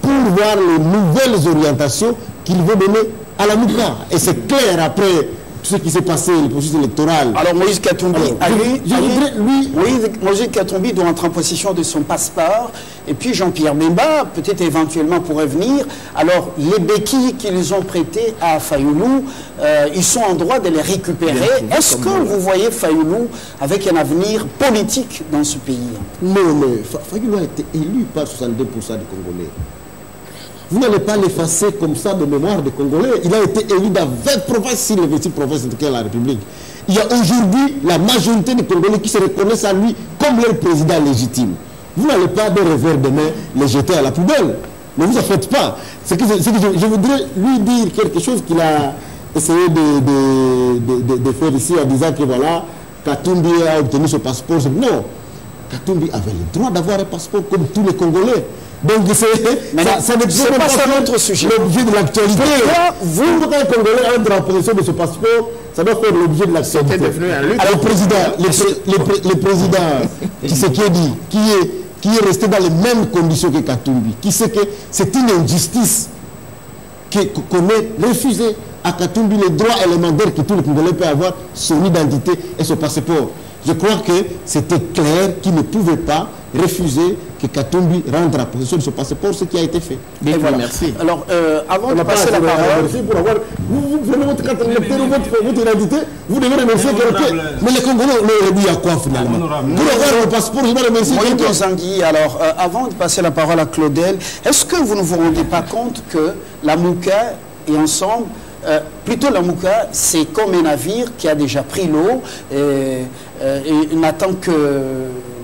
Speaker 5: pour voir les nouvelles orientations qu'ils vont donner à la MOUCA. Et c'est clair après tout ce qui s'est passé, le processus électoral.
Speaker 1: Alors Moïse Katumbi,
Speaker 5: Alors,
Speaker 1: à
Speaker 5: je-
Speaker 1: lui-
Speaker 5: je
Speaker 1: à lui-
Speaker 5: voudrais, lui-
Speaker 1: Moïse, Moïse Katumbi doit entrer en possession de son passeport. Et puis Jean-Pierre Bemba, peut-être éventuellement pourrait venir. Alors les béquilles qu'ils ont prêtées à Fayoulou, euh, ils sont en droit de les récupérer. Est-ce que vous voyez Fayoulou avec un avenir politique dans ce pays?
Speaker 5: Non, mais Fa- Fayoulou a été élu par 62% des Congolais. Vous n'allez pas l'effacer comme ça de mémoire des Congolais. Il a été élu dans 20 provinces, si les 26 provinces de la République. Il y a aujourd'hui la majorité des Congolais qui se reconnaissent à lui comme leur président légitime. Vous n'allez pas de revers de main les jeter à la poubelle. Ne vous en faites pas. Que, je, voudrais lui dire quelque chose qu'il a essayé de- de faire ici en disant que voilà, Katumbi a obtenu ce passeport. Non, Katumbi avait le droit d'avoir un passeport comme tous les Congolais. Donc c'est
Speaker 1: pas ça
Speaker 5: faire
Speaker 1: notre sujet.
Speaker 5: L'objet de l'actualité. Vous, quand un Congolais entre en possession de ce passeport, ça doit faire l'objet de l'actualité.
Speaker 3: Un.
Speaker 5: Alors, le président, le, pré- le pré- le président Tshisekedi, qui est, qui est resté dans les mêmes conditions que Katumbi, qui sait que c'est une injustice qu'on ait refusé à Katumbi les droits élémentaires que tout le Congolais peut avoir, son identité et son passeport. Je crois que c'était clair qu'il ne pouvait pas refuser que Katumbi rende la possession de ce passeport, ce qui a été fait.
Speaker 1: Et voilà.
Speaker 3: merci.
Speaker 1: Alors, euh, avant de passer la
Speaker 5: de
Speaker 1: parole,
Speaker 5: pour avoir. Vous, vous prenez votre carte votre, votre identité, vous devez remercier quelqu'un. Mais les Congolais, on dit à quoi finalement. Pour avoir le passeport, je dois remercier quelqu'un.
Speaker 1: Zangui, alors euh, avant de passer la parole à Claudel, est-ce que vous ne vous rendez pas compte que la Mouka et ensemble, euh, plutôt la Mouka, c'est comme un navire qui a déjà pris l'eau et, euh, et n'attend que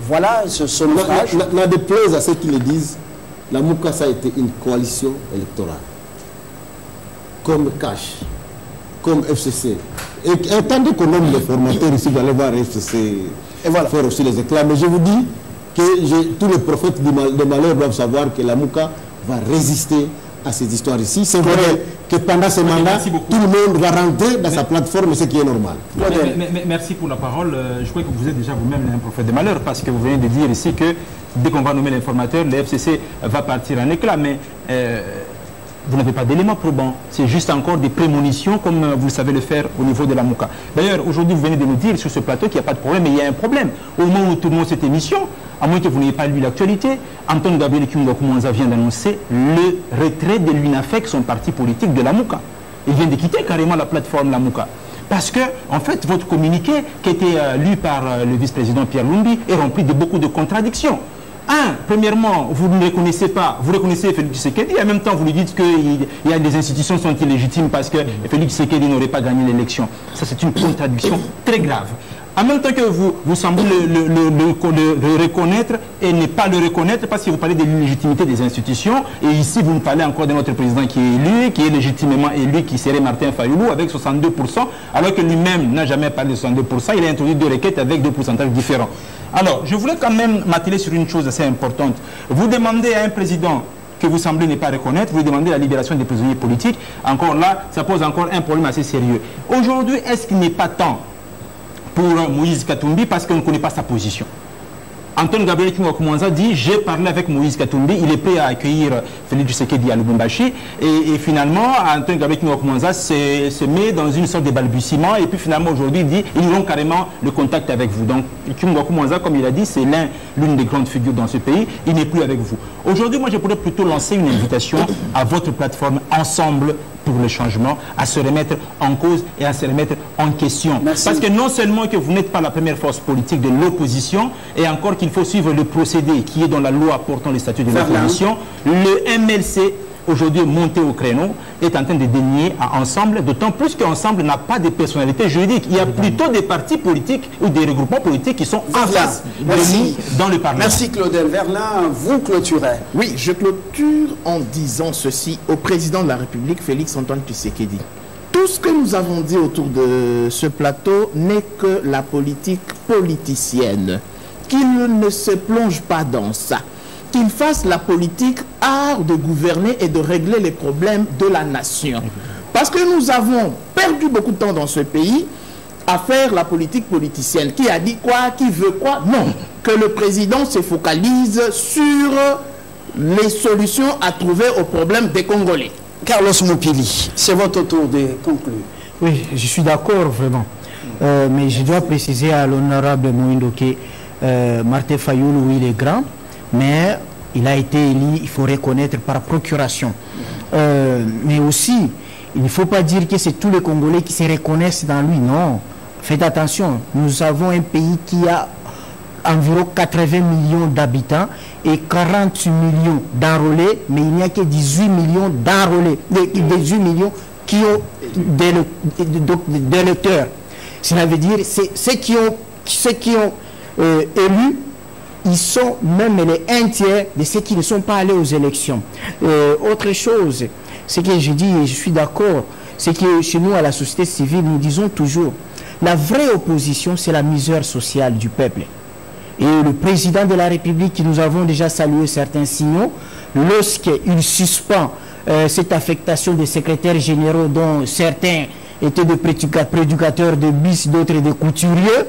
Speaker 1: voilà ce, ce naufrage.
Speaker 5: Na- déplaise à ceux qui le disent, la Moukassa a été une coalition électorale. Comme Cash, comme FCC. Et attendez qu'on nomme les formateurs ici, vous allez voir FCC
Speaker 1: Et voilà.
Speaker 5: faire aussi les éclats. Mais je vous dis que tous les prophètes de malheur doivent savoir que la Mouka va résister à ces histoires ici. C'est vrai que pendant ce mandat, tout le monde va rentrer dans sa plateforme, ce qui est normal.
Speaker 1: Claudel.
Speaker 2: Mais- mais- mais- merci pour la parole. Euh, Je crois que vous êtes déjà vous-même un prophète de malheur parce que vous venez de dire ici que dès qu'on va nommer l'informateur, le FCC va partir en éclat. Mais euh, vous n'avez pas d'éléments probants. C'est juste encore des prémonitions comme euh, vous savez le faire au niveau de la MOUCA. D'ailleurs, aujourd'hui, vous venez de nous dire sur ce plateau qu'il n'y a pas de problème, mais il y a un problème. Au moment où nous tournons cette émission, à moins que vous n'ayez pas lu l'actualité, Antoine Gabriel Kimwakumanza vient d'annoncer le retrait de l'UNAFEC, son parti politique de la MOUCA. Il vient de quitter carrément la plateforme la MOUCA. Parce que, en fait, votre communiqué, qui été euh, lu par euh, le vice-président Pierre Lumbi, est rempli de beaucoup de contradictions. Un, premièrement, vous ne reconnaissez pas, vous reconnaissez Félix Tshisekedi, et en même temps, vous lui dites que il il y a des institutions sont illégitimes parce que Félix Tshisekedi n'aurait pas gagné l'élection. Ça, c'est une contradiction très grave. En même temps que vous, vous semblez le, reconnaître et ne pas le reconnaître parce que vous parlez de l'illégitimité des institutions. Et ici, vous nous parlez encore de notre président qui est élu, qui est légitimement élu, qui serait Martin Fayoulou avec 62%, alors que lui-même n'a jamais parlé de 62%. Il a introduit deux requêtes avec deux pourcentages différents. Alors, je voulais quand même m'atteler sur une chose assez importante. Vous demandez à un président que vous semblez ne pas reconnaître, vous demandez la libération des prisonniers politiques. Encore là, ça pose encore un problème assez sérieux. Aujourd'hui, est-ce qu'il n'est pas temps pour Moïse Katumbi parce qu'on ne connaît pas sa position? Antoine Gabriel Kimwakumanza dit j'ai parlé avec Moïse Katumbi, il est prêt à accueillir Félix Tshisekedi à Lubumbashi et, finalement Antoine Gabriel Kimwakumanza se, se met dans une sorte de balbutiement et puis finalement aujourd'hui il dit ils auront carrément le contact avec vous. Donc Kimwakumanza comme il a dit c'est l'un l'une des grandes figures dans ce pays, il n'est plus avec vous. Aujourd'hui moi je pourrais plutôt lancer une invitation à votre plateforme ensemble pour le changement, à se remettre en cause et à se remettre en question.
Speaker 1: Merci.
Speaker 2: Parce que non seulement que vous n'êtes pas la première force politique de l'opposition, et encore qu'il faut suivre le procédé qui est dans la loi portant les statuts de l'opposition, le MLC, aujourd'hui monté au créneau, est en train de dénier à Ensemble, d'autant plus qu'Ensemble n'a pas de personnalité juridique. Il y a plutôt des partis politiques ou des regroupements politiques qui sont en nous dans le Parlement.
Speaker 1: Merci Claudel. Verlin, vous clôturez.
Speaker 3: Oui, je clôture en disant ceci au président de la République, Félix Antoine Tshisekedi. Tout ce que nous avons dit autour de ce plateau n'est que la politique politicienne. Qu'il ne se plonge pas dans ça. Qu'il fasse la politique art de gouverner et de régler les problèmes de la nation. Parce que nous avons perdu beaucoup de temps dans ce pays à faire la politique politicienne. Qui a dit quoi Qui veut quoi? Non. Que le président se focalise sur les solutions à trouver aux problèmes des Congolais.
Speaker 1: Carlos Moupili, c'est votre tour de conclure.
Speaker 4: Oui, je suis d'accord vraiment. Euh, mais je dois préciser à l'honorable Moïndo que euh, Martin Fayoulou, il est grand, mais il a été élu, il faut reconnaître, par procuration. Euh, mais aussi, il ne faut pas dire que c'est tous les Congolais qui se reconnaissent dans lui. Non. Faites attention, nous avons un pays qui a environ 80 millions d'habitants et 48 millions d'enrôlés, mais il n'y a que 18 millions d'enrôlés, de- 18 millions qui ont d'électeurs. Cela veut dire c'est ceux qui ont, ceux qui ont euh, élu, ils sont même les un tiers de ceux qui ne sont pas allés aux élections. Euh, autre chose, c'est que je dis et je suis d'accord, c'est que chez nous à la société civile, nous disons toujours, la vraie opposition, c'est la misère sociale du peuple. Et le président de la République, nous avons déjà salué certains signaux, lorsqu'il suspend euh, cette affectation des secrétaires généraux dont certains étaient des prédica- prédicateurs de bis, d'autres des couturiers,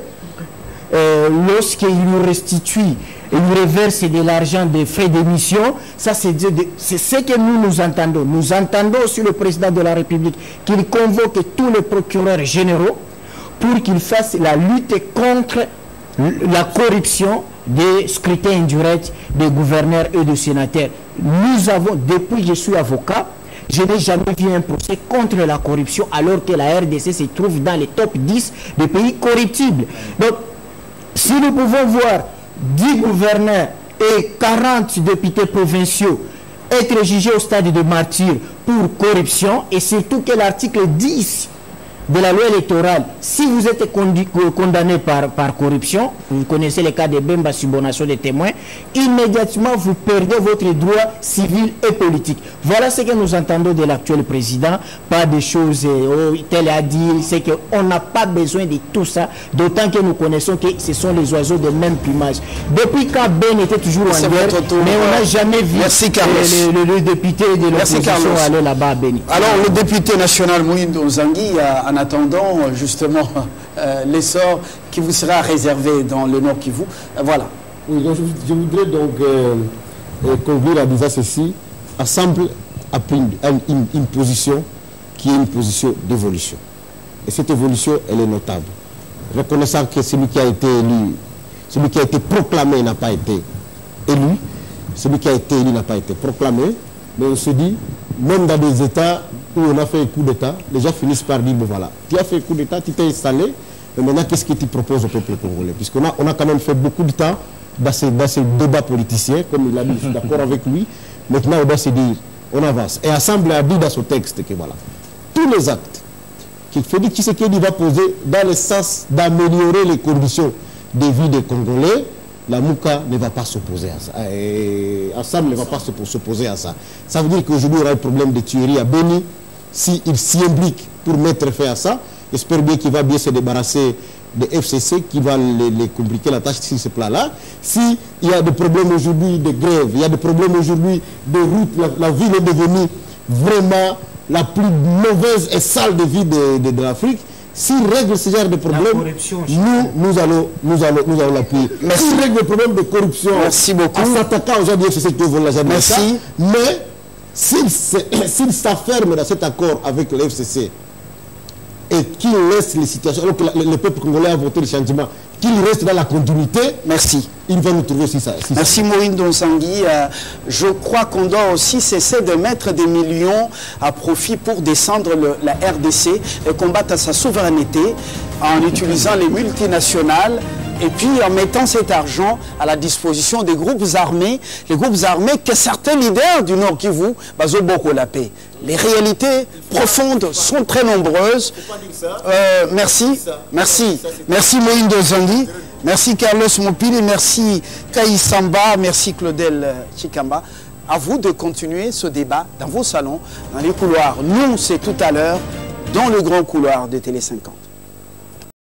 Speaker 4: euh, lorsqu'il nous restitue et nous reverse de l'argent des frais d'émission, ça c'est ce que nous nous entendons. Nous entendons aussi le président de la République qu'il convoque tous les procureurs généraux pour qu'ils fassent la lutte contre la corruption des scrutins indirects des gouverneurs et des sénateurs. Nous avons, depuis que je suis avocat, je n'ai jamais vu un procès contre la corruption alors que la RDC se trouve dans les top 10 des pays corruptibles. Donc, si nous pouvons voir 10 gouverneurs et 40 députés provinciaux être jugés au stade de martyr pour corruption et surtout que l'article 10 de la loi électorale, si vous êtes condamné par, par corruption, vous connaissez le cas de Bemba subordination des témoins, immédiatement vous perdez votre droit civil et politique. Voilà ce que nous entendons de l'actuel président, pas des choses oh, telles à dire, c'est qu'on n'a pas besoin de tout ça, d'autant que nous connaissons que ce sont les oiseaux de même plumage. Depuis quand Ben était toujours en guerre, mais on n'a jamais vu le, député de l'opposition aller là-bas à Beni.
Speaker 1: Alors le député national Mouindo Zangui a attendant justement euh, l'essor qui vous sera réservé dans le Nord Kivu. Euh, voilà.
Speaker 5: Oui, je, voudrais donc euh, conclure à disant ceci. Ensemble a pris une, position qui est une position d'évolution. Et cette évolution, elle est notable. Reconnaissant que celui qui a été élu, celui qui a été proclamé n'a pas été élu, celui qui a été élu n'a pas été proclamé, mais on se dit, même dans des États où on a fait un coup d'État, les gens finissent par dire, bon voilà, tu as fait un coup d'État, tu t'es installé, mais maintenant qu'est-ce que tu proposes au peuple congolais? Puisqu'on a, on a quand même fait beaucoup de temps dans ces, dans ces débats politiciens, comme il a dit, je suis d'accord avec lui, maintenant on doit se dire, on avance. Et Assemblée a dit dans ce texte que voilà, tous les actes qu'il Félix Tshisekedi va poser dans le sens d'améliorer les conditions de vie des Congolais, la MOUCA ne va pas s'opposer à ça. Et ensemble ne va pas s'opposer à ça. Ça veut dire qu'aujourd'hui, il y aura un problème de tuerie à Béni. S'il s'y implique pour mettre fin à ça, j'espère bien qu'il va bien se débarrasser des FCC qui va les, compliquer la tâche sur ce plan-là. S'il y a des problèmes aujourd'hui de grève, il y a des problèmes aujourd'hui de route, la, ville est devenue vraiment la plus mauvaise et sale de vie de l'Afrique, s'il règle ce genre de problème, nous, nous allons nous allons, nous allons l'appuyer. S'il règle le problème de corruption,
Speaker 1: Merci beaucoup.
Speaker 5: en s'attaquant aux gens du FCC qui veulent la jamais Merci. mais s'il s'afferme dans cet accord avec le FCC et qu'il laisse les situations, alors que le peuple congolais a voté le changement, qu'il reste dans la continuité.
Speaker 1: Merci.
Speaker 5: Il va nous trouver aussi ça.
Speaker 1: Merci Maureen Donsangui. Euh, je crois qu'on doit aussi cesser de mettre des millions à profit pour descendre la RDC et combattre sa souveraineté en utilisant les multinationales et puis en mettant cet argent à la disposition des groupes armés, les groupes armés que certains leaders du Nord Kivu, bazo beaucoup la paix. Les réalités profondes sont très nombreuses. Euh, merci, merci, merci Moïndo Zangui, merci Carlos Mopili, merci Kai Samba, merci Claudel Chikamba. À vous de continuer ce débat dans vos salons, dans les couloirs. Nous, c'est tout à l'heure, dans le grand couloir de Télé 50.